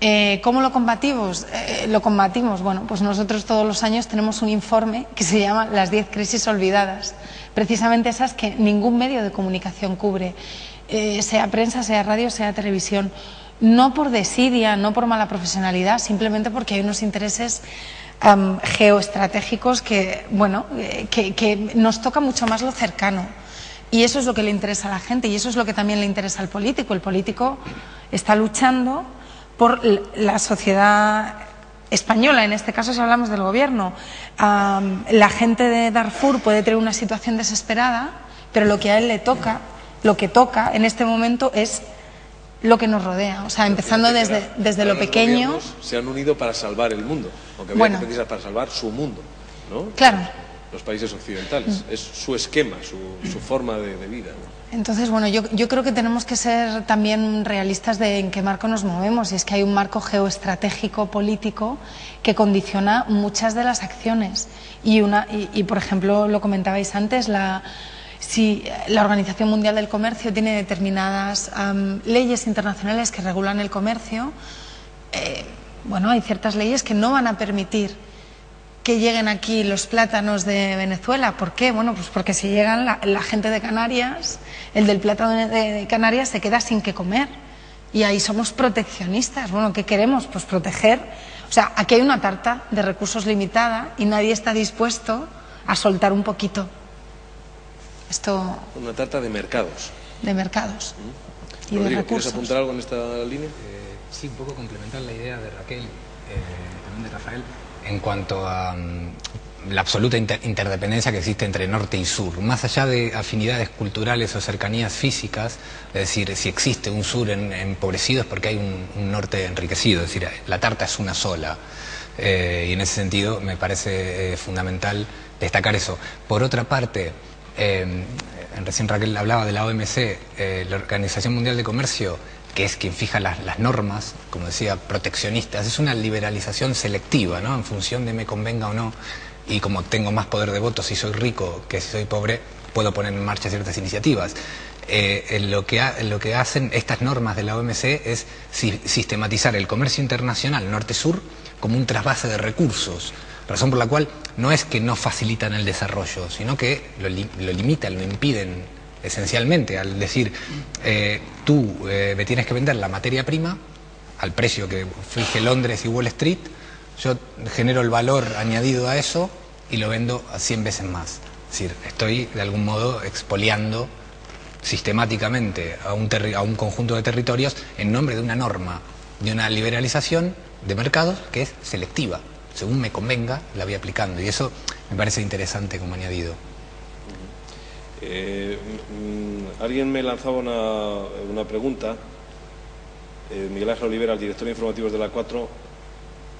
Eh, ¿Cómo lo combatimos? Eh, lo combatimos. Bueno, pues nosotros todos los años tenemos un informe que se llama Las 10 crisis olvidadas. Precisamente esas que ningún medio de comunicación cubre, eh, sea prensa, sea radio, sea televisión. No por desidia, no por mala profesionalidad, simplemente porque hay unos intereses geoestratégicos que, bueno, que nos toca mucho más lo cercano. Y eso es lo que le interesa a la gente y eso es lo que también le interesa al político. El político está luchando por la sociedad española, en este caso si hablamos del gobierno. Am, la gente de Darfur puede tener una situación desesperada, pero lo que a él le toca, lo que toca en este momento es lo que nos rodea. O sea, empezando desde, desde lo pequeño. Se han unido para salvar el mundo, aunque Bueno. para salvar su mundo, ¿no? Claro. Los países occidentales. Es su esquema, su, su forma de, de vida. ¿no? Entonces, bueno, yo, yo creo que tenemos que ser también realistas de en qué marco nos movemos. Y es que hay un marco geoestratégico político que condiciona muchas de las acciones. Y, una, y, y, por ejemplo, lo comentabais antes, la, si la Organización Mundial del Comercio tiene determinadas leyes internacionales que regulan el comercio, eh, bueno, hay ciertas leyes que no van a permitir que lleguen aquí los plátanos de Venezuela. ¿Por qué? Bueno, pues porque si llegan la, la gente de Canarias, el del plátano de, de Canarias se queda sin que comer. Y ahí somos proteccionistas. Bueno, ¿qué queremos? Pues proteger. O sea, aquí hay una tarta de recursos limitada y nadie está dispuesto a soltar un poquito. Esto Una tarta de mercados. de mercados y de Rodrigo, ¿quieres recursos. apuntar algo en esta línea? Eh, sí, un poco complementar la idea de Raquel, eh, también de Rafael, en cuanto a mm, la absoluta inter- interdependencia que existe entre norte y sur. Más allá de afinidades culturales o cercanías físicas, es decir, si existe un sur en- empobrecido es porque hay un, norte enriquecido, es decir, la tarta es una sola. Eh, y en ese sentido me parece eh, fundamental destacar eso. Por otra parte, eh, recién Raquel hablaba de la OMC, la Organización Mundial de Comercio, que es quien fija las, las normas, como decía, proteccionistas, es una liberalización selectiva, ¿no? En función de me convenga o no, y como tengo más poder de voto si soy rico que si soy pobre, puedo poner en marcha ciertas iniciativas. Eh, lo, que ha- lo que hacen estas normas de la OMC es si- sistematizar el comercio internacional norte-sur como un trasvase de recursos, razón por la cual no es que no facilitan el desarrollo, sino que lo, lo limitan, lo impiden esencialmente, al decir, eh, tú eh, me tienes que vender la materia prima al precio que fije Londres y Wall Street, yo genero el valor añadido a eso y lo vendo a 100 veces más. Es decir, estoy de algún modo expoliando sistemáticamente a un, a un conjunto de territorios en nombre de una norma, de una liberalización de mercados que es selectiva. Según me convenga, la voy aplicando. Y eso me parece interesante como añadido. Eh, mm, alguien me lanzaba una, una pregunta, eh, Miguel Ángel Olivera, el director de informativos de la 4,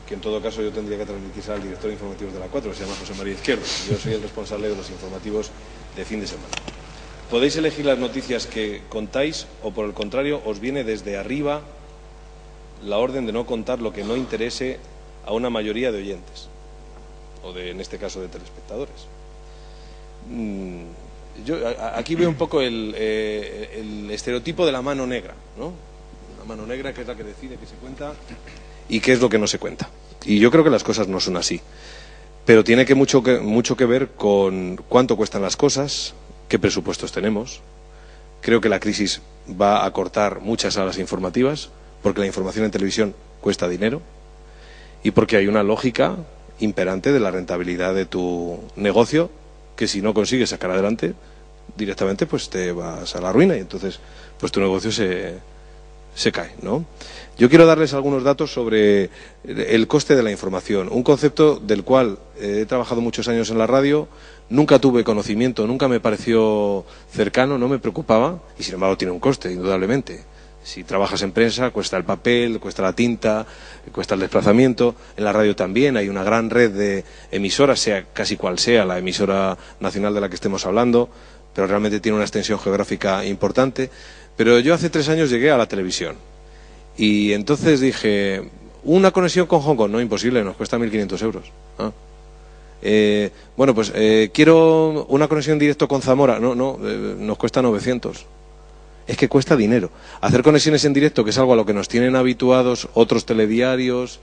que en todo caso yo tendría que transmitirse al director de informativos de la 4, que se llama José María Izquierdo. Yo soy el responsable de los informativos de fin de semana. ¿Podéis elegir las noticias que contáis o por el contrario os viene desde arriba la orden de no contar lo que no interese a una mayoría de oyentes? O de, en este caso, de telespectadores. Mm, yo aquí veo un poco el, eh, el estereotipo de la mano negra, ¿no? La mano negra que es la que decide qué se cuenta y qué es lo que no se cuenta. Y yo creo que las cosas no son así. Pero tiene que mucho, que mucho que ver con cuánto cuestan las cosas, qué presupuestos tenemos. Creo que la crisis va a cortar muchas salas informativas, porque la información en televisión cuesta dinero y porque hay una lógica imperante de la rentabilidad de tu negocio que si no consigues sacar adelante directamente pues te vas a la ruina y entonces pues tu negocio se, se cae, ¿no? Yo quiero darles algunos datos sobre el coste de la información, un concepto del cual he trabajado muchos años en la radio, nunca tuve conocimiento, nunca me pareció cercano, no me preocupaba y sin embargo tiene un coste, indudablemente. Si trabajas en prensa, cuesta el papel, cuesta la tinta, cuesta el desplazamiento. En la radio también hay una gran red de emisoras, sea casi cual sea la emisora nacional de la que estemos hablando, pero realmente tiene una extensión geográfica importante. Pero yo hace tres años llegué a la televisión y entonces dije, una conexión con Hong Kong, no, imposible, nos cuesta 1.500 euros. Eh, bueno, pues eh, quiero una conexión directo con Zamora, no, no, eh, nos cuesta 900 es que cuesta dinero. Hacer conexiones en directo, que es algo a lo que nos tienen habituados otros telediarios,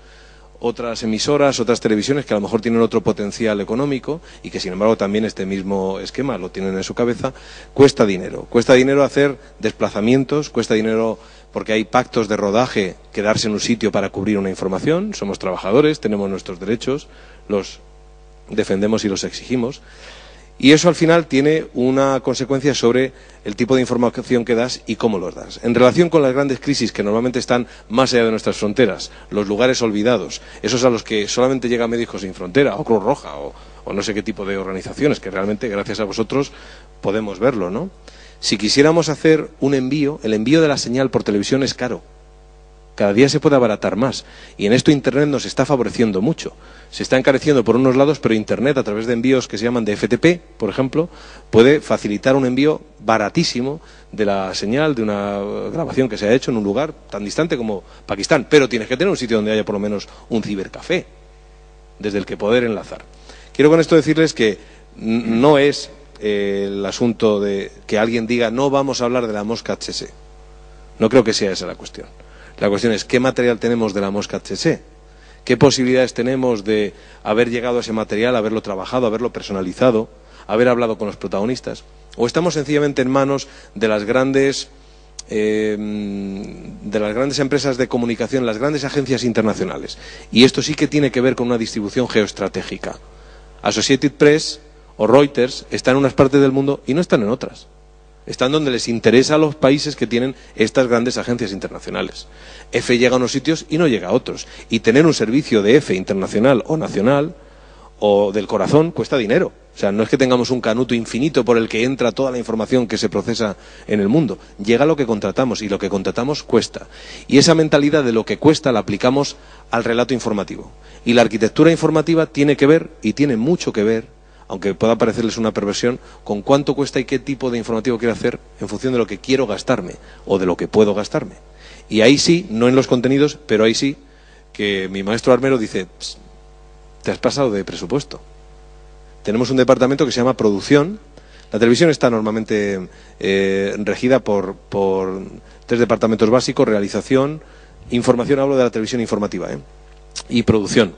otras emisoras, otras televisiones que a lo mejor tienen otro potencial económico y que sin embargo también este mismo esquema lo tienen en su cabeza, cuesta dinero. Cuesta dinero hacer desplazamientos, cuesta dinero porque hay pactos de rodaje, quedarse en un sitio para cubrir una información, somos trabajadores, tenemos nuestros derechos, los defendemos y los exigimos. Y eso al final tiene una consecuencia sobre el tipo de información que das y cómo los das. En relación con las grandes crisis que normalmente están más allá de nuestras fronteras, los lugares olvidados, esos a los que solamente llega Médicos Sin Frontera o Cruz Roja o, o no sé qué tipo de organizaciones, que realmente gracias a vosotros podemos verlo, ¿no? Si quisiéramos hacer un envío, el envío de la señal por televisión es caro. Cada día se puede abaratar más. Y en esto Internet nos está favoreciendo mucho. Se está encareciendo por unos lados, pero Internet, a través de envíos que se llaman de FTP, por ejemplo, puede facilitar un envío baratísimo de la señal de una grabación que se ha hecho en un lugar tan distante como Pakistán. Pero tienes que tener un sitio donde haya por lo menos un cibercafé, desde el que poder enlazar. Quiero con esto decirles que no es eh, el asunto de que alguien diga no vamos a hablar de la mosca HC. No creo que sea esa la cuestión. La cuestión es qué material tenemos de la mosca HC, qué posibilidades tenemos de haber llegado a ese material, haberlo trabajado, haberlo personalizado, haber hablado con los protagonistas, o estamos sencillamente en manos de las grandes eh, de las grandes empresas de comunicación, las grandes agencias internacionales. Y esto sí que tiene que ver con una distribución geoestratégica. Associated Press o Reuters están en unas partes del mundo y no están en otras están donde les interesa a los países que tienen estas grandes agencias internacionales. EFE llega a unos sitios y no llega a otros. Y tener un servicio de EFE internacional o nacional o del corazón cuesta dinero. O sea, no es que tengamos un canuto infinito por el que entra toda la información que se procesa en el mundo. Llega lo que contratamos y lo que contratamos cuesta. Y esa mentalidad de lo que cuesta la aplicamos al relato informativo. Y la arquitectura informativa tiene que ver, y tiene mucho que ver, aunque pueda parecerles una perversión, con cuánto cuesta y qué tipo de informativo quiero hacer en función de lo que quiero gastarme o de lo que puedo gastarme. Y ahí sí, no en los contenidos, pero ahí sí, que mi maestro armero dice, te has pasado de presupuesto. Tenemos un departamento que se llama producción. La televisión está normalmente eh, regida por, por, tres departamentos básicos, realización, información, hablo de la televisión informativa, ¿eh? y producción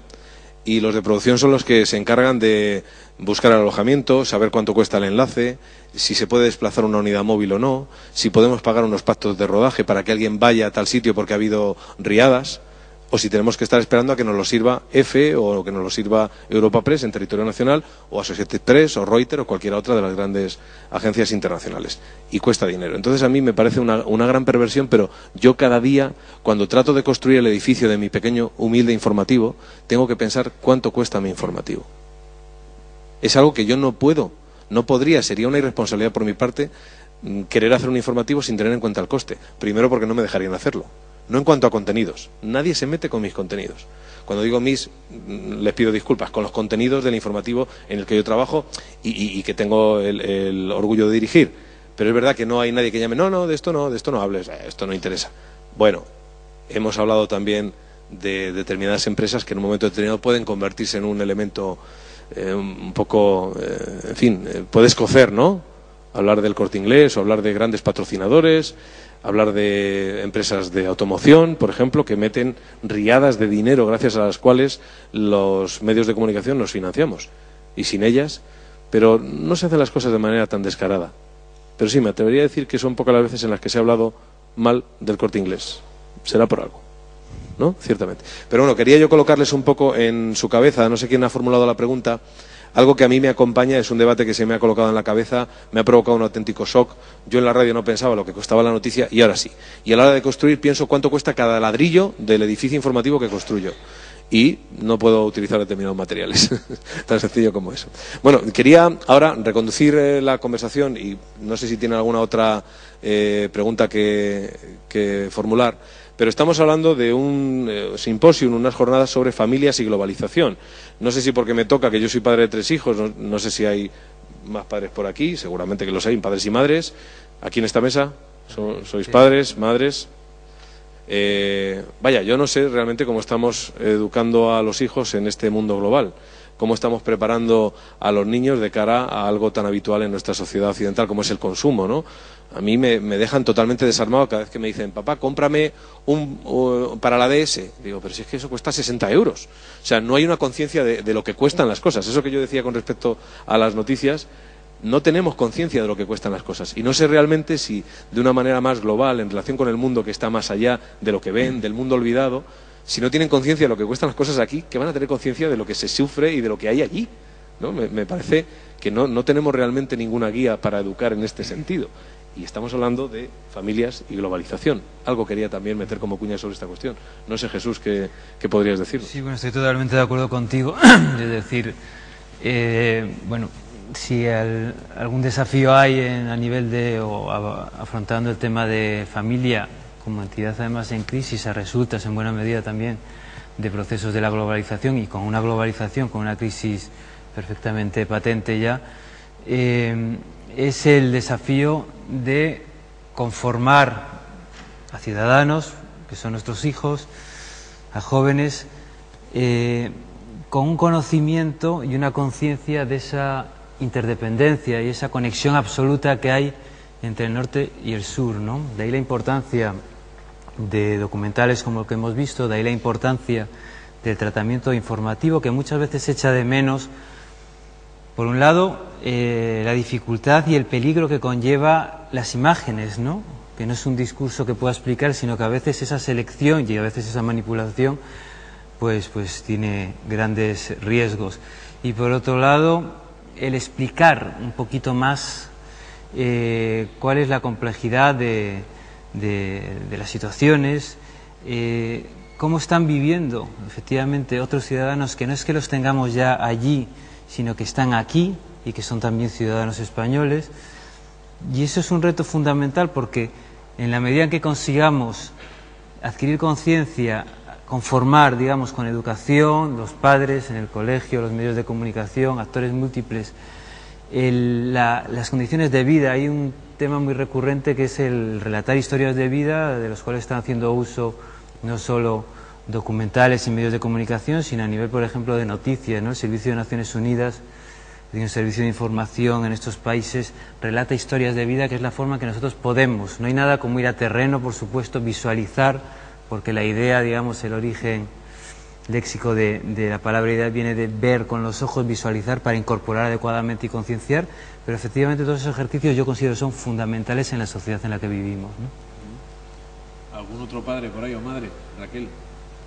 y los de producción son los que se encargan de buscar el alojamiento, saber cuánto cuesta el enlace, si se puede desplazar una unidad móvil o no, si podemos pagar unos pactos de rodaje para que alguien vaya a tal sitio porque ha habido riadas o si tenemos que estar esperando a que nos lo sirva EFE o que nos lo sirva Europa Press en territorio nacional o Associated Press o Reuters o cualquier otra de las grandes agencias internacionales. Y cuesta dinero. Entonces a mí me parece una, gran perversión, pero yo cada día, cuando trato de construir el edificio de mi pequeño humilde informativo, tengo que pensar cuánto cuesta mi informativo. Es algo que yo no puedo, no podría, sería una irresponsabilidad por mi parte mm, querer hacer un informativo sin tener en cuenta el coste. Primero porque no me dejarían hacerlo no en cuanto a contenidos. Nadie se mete con mis contenidos. Cuando digo mis, mm, les pido disculpas, con los contenidos del informativo en el que yo trabajo y, que tengo el, orgullo de dirigir. Pero es verdad que no hay nadie que llame, no, no, de esto no, de esto no hables, eh, esto no interesa. Bueno, hemos hablado también de determinadas empresas que en un momento determinado pueden convertirse en un elemento eh, un poco, eh, en fin, puedes cocer, ¿no? Hablar del corte inglés o hablar de grandes patrocinadores, hablar de empresas de automoción, por ejemplo, que meten riadas de dinero gracias a las cuales los medios de comunicación nos financiamos. Y sin ellas, pero no se hacen las cosas de manera tan descarada. Pero sí, me atrevería a decir que son pocas las veces en las que se ha hablado mal del corte inglés. Será por algo. ¿No? Ciertamente. Pero bueno, quería yo colocarles un poco en su cabeza, no sé quién ha formulado la pregunta, algo que a mí me acompaña es un debate que se me ha colocado en la cabeza, me ha provocado un auténtico shock. Yo en la radio no pensaba lo que costaba la noticia y ahora sí. Y a la hora de construir pienso cuánto cuesta cada ladrillo del edificio informativo que construyo. Y no puedo utilizar determinados materiales. Tan sencillo como eso. Bueno, quería ahora reconducir eh, la conversación y no sé si tiene alguna otra eh, pregunta que, formular pero estamos hablando de un eh, simposio, unas jornadas sobre familias y globalización. No sé si porque me toca, que yo soy padre de tres hijos, no, no sé si hay más padres por aquí, seguramente que los hay, padres y madres. Aquí en esta mesa, ¿So- ¿sois padres, madres? Eh, vaya, yo no sé realmente cómo estamos educando a los hijos en este mundo global, cómo estamos preparando a los niños de cara a algo tan habitual en nuestra sociedad occidental como es el consumo, ¿no? A mí me, dejan totalmente desarmado cada vez que me dicen, papá, cómprame un, uh, para la DS. Digo, pero si es que eso cuesta 60 euros. O sea, no hay una conciencia de, de lo que cuestan las cosas. Eso que yo decía con respecto a las noticias, no tenemos conciencia de lo que cuestan las cosas. Y no sé realmente si de una manera más global, en relación con el mundo que está más allá de lo que ven, del mundo olvidado, si no tienen conciencia de lo que cuestan las cosas aquí, que van a tener conciencia de lo que se sufre y de lo que hay allí. ¿no? Me, me parece que no, no tenemos realmente ninguna guía para educar en este sentido. Y estamos hablando de familias y globalización. Algo quería también meter como cuña sobre esta cuestión. No sé, Jesús, ¿qué, qué podrías decir? Sí, bueno, estoy totalmente de acuerdo contigo. es decir, eh, bueno, si al- algún desafío hay en- a nivel de, o afrontando el tema de familia como entidad además en crisis, a resultas en buena medida también de procesos de la globalización y con una globalización, con una crisis perfectamente patente ya, eh, es el desafío de conformar a ciudadanos, que son nuestros hijos, a jóvenes, eh, con un conocimiento y una conciencia de esa interdependencia y esa conexión absoluta que hay entre el norte y el sur. ¿no? De ahí la importancia de documentales como el que hemos visto, de ahí la importancia del tratamiento informativo que muchas veces se echa de menos por un lado, eh, la dificultad y el peligro que conlleva las imágenes, ¿no? Que no es un discurso que pueda explicar, sino que a veces esa selección y a veces esa manipulación, pues, pues tiene grandes riesgos. Y por otro lado, el explicar un poquito más eh, cuál es la complejidad de, las situaciones, eh, cómo están viviendo efectivamente otros ciudadanos que no es que los tengamos ya allí, sino que están aquí y que son también ciudadanos españoles. Y eso es un reto fundamental porque en la medida en que consigamos adquirir conciencia, conformar, digamos, con educación, los padres en el colegio, los medios de comunicación, actores múltiples, las condiciones de vida. Hay un tema muy recurrente que es el relatar historias de vida, de los cuales están haciendo uso no solo documentales y medios de comunicación, sino a nivel, por ejemplo, de noticias. ¿no? El Servicio de Naciones Unidas, de un servicio de información en estos países, relata historias de vida, que es la forma que nosotros podemos. No hay nada como ir a terreno, por supuesto, visualizar, porque la idea, digamos, el origen léxico de, de la palabra idea viene de ver con los ojos, visualizar para incorporar adecuadamente y concienciar, pero efectivamente todos esos ejercicios yo considero son fundamentales en la sociedad en la que vivimos. ¿no? ¿Algún otro padre por ahí o madre? Raquel,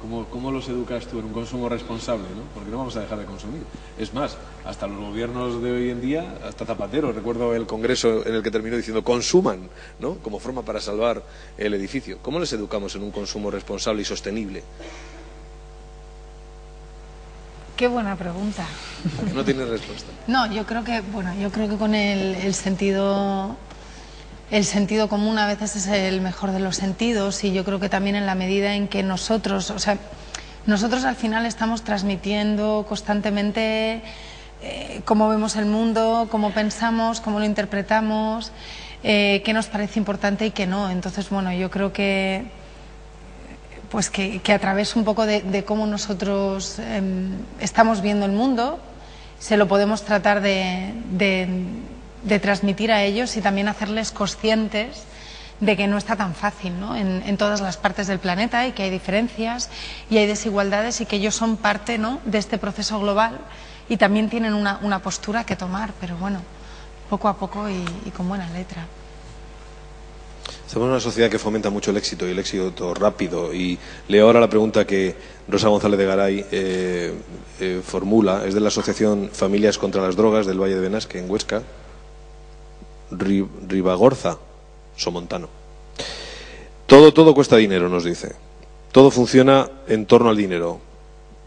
¿cómo, cómo los educas tú en un consumo responsable? ¿no? Porque no vamos a dejar de consumir. Es más, hasta los gobiernos de hoy en día, hasta Zapatero, recuerdo el congreso en el que terminó diciendo consuman, ¿no? como forma para salvar el edificio. ¿Cómo les educamos en un consumo responsable y sostenible? Qué buena pregunta. No tiene respuesta. No, yo creo que, bueno, yo creo que con el, el sentido el sentido común a veces es el mejor de los sentidos y yo creo que también en la medida en que nosotros, o sea, nosotros al final estamos transmitiendo constantemente eh, cómo vemos el mundo, cómo pensamos, cómo lo interpretamos, eh, qué nos parece importante y qué no. Entonces, bueno, yo creo que pues que, que a través un poco de, cómo nosotros em, estamos viendo el mundo, se lo podemos tratar de- de transmitir a ellos y también hacerles conscientes de que no está tan fácil ¿no? en, en todas las partes del planeta y que hay diferencias y hay desigualdades y que ellos son parte ¿no? de este proceso global y también tienen una, una postura que tomar, pero bueno, poco a poco y, con buena letra. En una sociedad que fomenta mucho el éxito y el éxito rápido. Y leo ahora la pregunta que Rosa González de Garay eh, eh, formula. Es de la Asociación Familias contra las Drogas del Valle de Benasque, en Huesca. Ri- Ribagorza, Somontano. Todo, todo cuesta dinero, nos dice. Todo funciona en torno al dinero.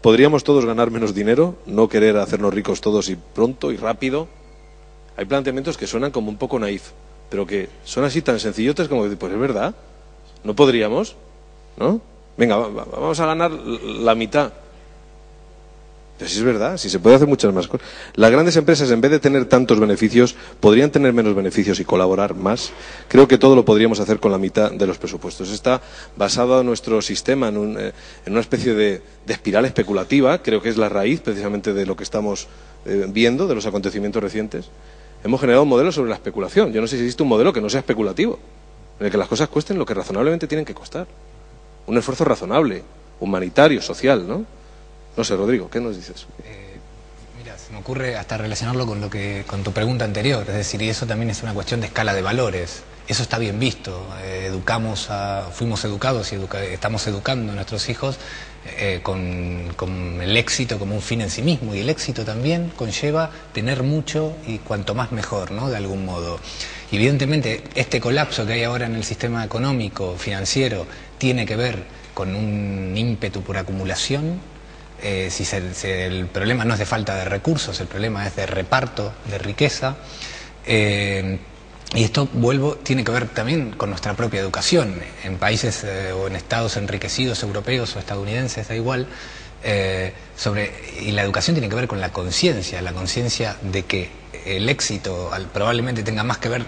¿Podríamos todos ganar menos dinero? ¿No querer hacernos ricos todos y pronto y rápido? Hay planteamientos que suenan como un poco naif, pero que son así tan sencillotes como decir, pues es verdad, no podríamos, ¿no? Venga, va- va- vamos a ganar la mitad. Pero si es verdad, si se puede hacer muchas más cosas. Las grandes empresas, en vez de tener tantos beneficios, podrían tener menos beneficios y colaborar más. Creo que todo lo podríamos hacer con la mitad de los presupuestos. Está basado nuestro sistema en, un, eh, en una especie de, espiral especulativa. Creo que es la raíz precisamente de lo que estamos eh, viendo, de los acontecimientos recientes. Hemos generado un modelo sobre la especulación. Yo no sé si existe un modelo que no sea especulativo, en el que las cosas cuesten lo que razonablemente tienen que costar. Un esfuerzo razonable, humanitario, social, ¿no? No sé, Rodrigo, ¿qué nos dices? Mira, se me ocurre hasta relacionarlo con lo que con tu pregunta anterior, es decir, y eso también es una cuestión de escala de valores. Eso está bien visto. Eh, educamos a, fuimos educados y estamos educando a nuestros hijos eh, con, el éxito como un fin en sí mismo y el éxito también conlleva tener mucho y cuanto más mejor, ¿no? De algún modo. Y evidentemente este colapso que hay ahora en el sistema económico, financiero, tiene que ver con un ímpetu por acumulación, eh, si se- el problema no es de falta de recursos, el problema es de reparto de riqueza. Eh, y esto, vuelvo, tiene que ver también con nuestra propia educación. En países eh, o en estados enriquecidos europeos o estadounidenses, da igual, sobre, y la educación tiene que ver con la conciencia, la conciencia de que el éxito al- probablemente tenga más que ver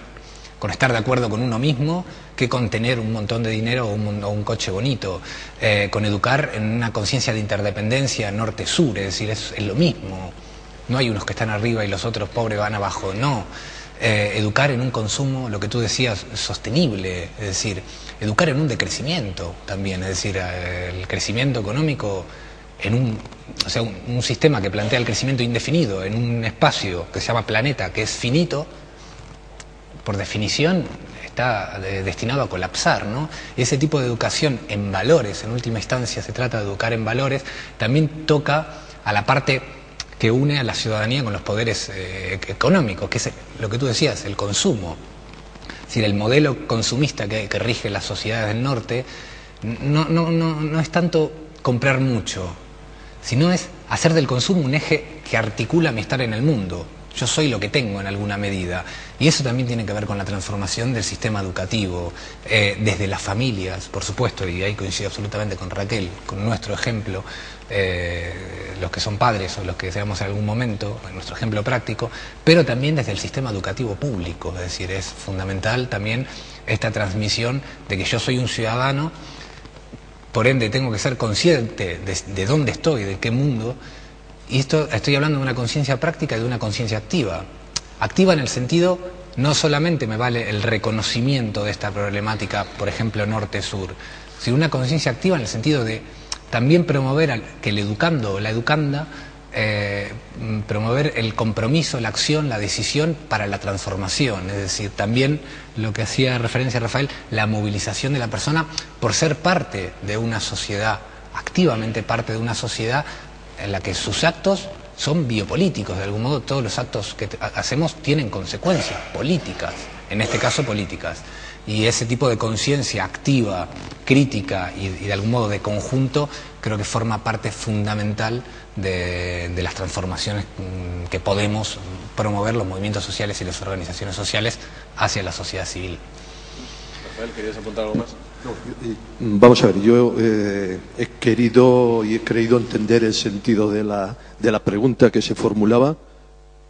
con estar de acuerdo con uno mismo que con tener un montón de dinero o un, o un coche bonito, Eh, con educar en una conciencia de interdependencia norte-sur, es decir, es, lo mismo. No hay unos que están arriba y los otros pobres van abajo, no. Eh, educar en un consumo, lo que tú decías, sostenible, es decir, educar en un decrecimiento también, es decir, eh, el crecimiento económico en un, o sea, un sistema que plantea el crecimiento indefinido en un espacio que se llama planeta, que es finito, por definición está eh, destinado a colapsar, ¿no? Ese tipo de educación en valores, en última instancia se trata de educar en valores, también toca a la parte que une a la ciudadanía con los poderes eh, económicos, que es lo que tú decías, el consumo. Es decir, el modelo consumista que, que rige las sociedades del norte no, no, no, no es tanto comprar mucho, sino es hacer del consumo un eje que articula mi estar en el mundo. Yo soy lo que tengo en alguna medida. Y eso también tiene que ver con la transformación del sistema educativo, eh, desde las familias, por supuesto, y ahí coincido absolutamente con Raquel, con nuestro ejemplo, eh, los que son padres o los que seamos en algún momento, en nuestro ejemplo práctico, pero también desde el sistema educativo público. Es decir, es fundamental también esta transmisión de que yo soy un ciudadano por ende tengo que ser consciente de, de dónde estoy, de qué mundo. Y esto estoy hablando de una conciencia práctica y de una conciencia activa. Activa en el sentido, no solamente me vale el reconocimiento de esta problemática, por ejemplo, norte-sur, sino una conciencia activa en el sentido de también promover al- que el educando o la educanda, eh, promover el compromiso, la acción, la decisión para la transformación. Es decir, también lo que hacía referencia Rafael, la movilización de la persona por ser parte de una sociedad, activamente parte de una sociedad en la que sus actos son biopolíticos, de algún modo todos los actos que hacemos tienen consecuencias políticas, en este caso políticas. Y ese tipo de conciencia activa, crítica y, y de algún modo de conjunto, creo que forma parte fundamental de, de las transformaciones mm, que podemos promover los movimientos sociales y las organizaciones sociales hacia la sociedad civil. Rafael, ¿querías apuntar algo más? Vamos a ver, yo eh, he querido y he creído entender el sentido de la, de la pregunta que se formulaba,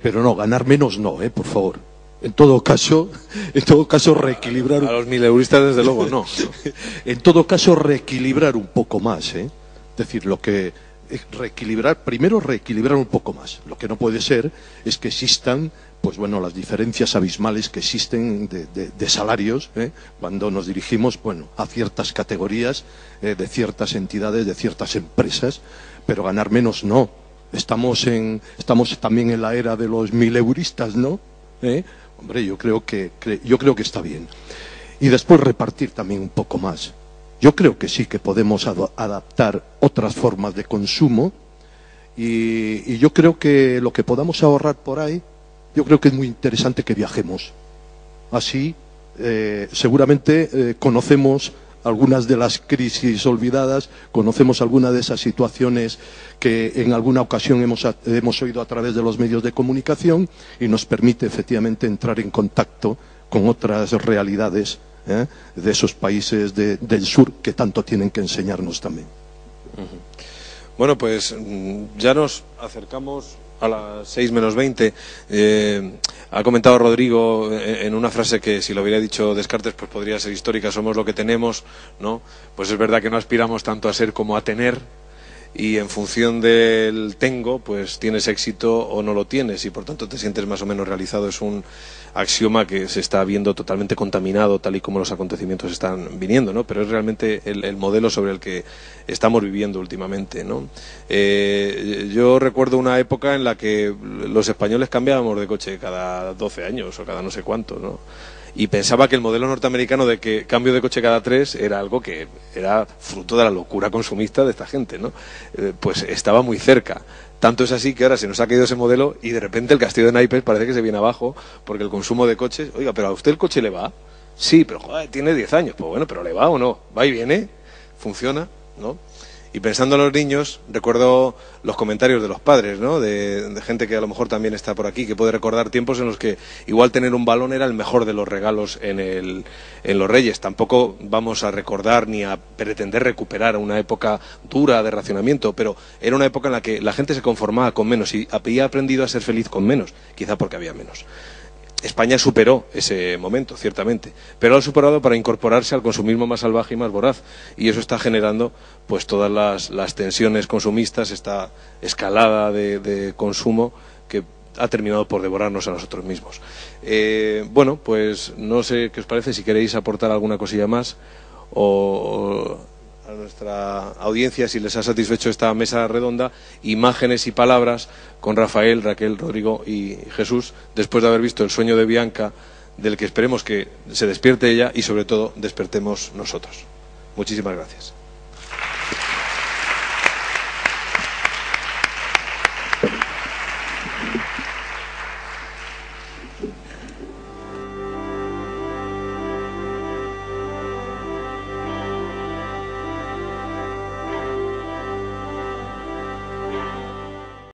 pero no, ganar menos no, eh, por favor. En todo caso, en todo caso reequilibrar. A los mileuristas, desde luego, no. en todo caso, reequilibrar un poco más, ¿eh? Es decir, lo que es reequilibrar, primero reequilibrar un poco más. Lo que no puede ser es que existan, pues bueno, las diferencias abismales que existen de, de- salarios ¿eh? cuando nos dirigimos, bueno, a ciertas categorías eh, de ciertas entidades, de ciertas empresas, pero ganar menos no. Estamos en, estamos también en la era de los mileuristas, ¿no? ¿Eh? Hombre, yo creo que, cre- yo creo que está bien. y después repartir también un poco más. Yo creo que sí que podemos adaptar otras formas de consumo y yo creo que lo que podamos ahorrar por ahí, yo creo que es muy interesante que viajemos. Así, eh, seguramente eh, conocemos algunas de las crisis olvidadas, conocemos algunas de esas situaciones que en alguna ocasión hemos, hemos oído a través de los medios de comunicación y nos permite efectivamente entrar en contacto con otras realidades ¿eh? de esos países de- del sur que tanto tienen que enseñarnos también. Bueno, pues mm, ya nos acercamos a las 6 menos 20. Eh, ha comentado Rodrigo eh, en una frase que si lo hubiera dicho Descartes pues podría ser histórica, somos lo que tenemos, ¿no? Pues es verdad que no aspiramos tanto a ser como a tener y en función del tengo, pues tienes éxito o no lo tienes y por tanto te sientes más o menos realizado. Es un axioma que se está viendo totalmente contaminado tal y como los acontecimientos están viniendo, ¿no? Pero es realmente el, el modelo sobre el que estamos viviendo últimamente, ¿no? Eh, yo recuerdo una época en la que los españoles cambiábamos de coche cada 12 años o cada no sé cuánto, ¿no? Y pensaba que el modelo norteamericano de que cambio de coche cada tres era algo que era fruto de la locura consumista de esta gente, ¿no? Eh, pues estaba muy cerca. Tanto es así que ahora se nos ha caído ese modelo y de repente el castillo de naipes parece que se viene abajo porque el consumo de coches, oiga, pero a usted el coche le va. Sí, pero joder, tiene 10 años. Pues bueno, pero le va o no. Va y viene, funciona, ¿no? Y pensando en los niños, recuerdo los comentarios de los padres, ¿no? De, gente que a lo mejor también está por aquí, que puede recordar tiempos en los que igual tener un balón era el mejor de los regalos en, el, en los Reyes. Tampoco vamos a recordar ni a pretender recuperar una época dura de racionamiento, pero era una época en la que la gente se conformaba con menos y había aprendido a ser feliz con menos, quizá porque había menos. España superó ese momento, ciertamente, pero lo ha superado para incorporarse al consumismo más salvaje y más voraz. Y eso está generando pues todas las, tensiones consumistas, esta escalada de, consumo que ha terminado por devorarnos a nosotros mismos. Eh, bueno, pues no sé qué os parece, si queréis aportar alguna cosilla más o a nuestra audiencia, si les ha satisfecho esta mesa redonda, imágenes y palabras con Rafael, Raquel, Rodrigo y Jesús, después de haber visto el sueño de Bianca, del que esperemos que se despierte ella y sobre todo despertemos nosotros. Muchísimas gracias.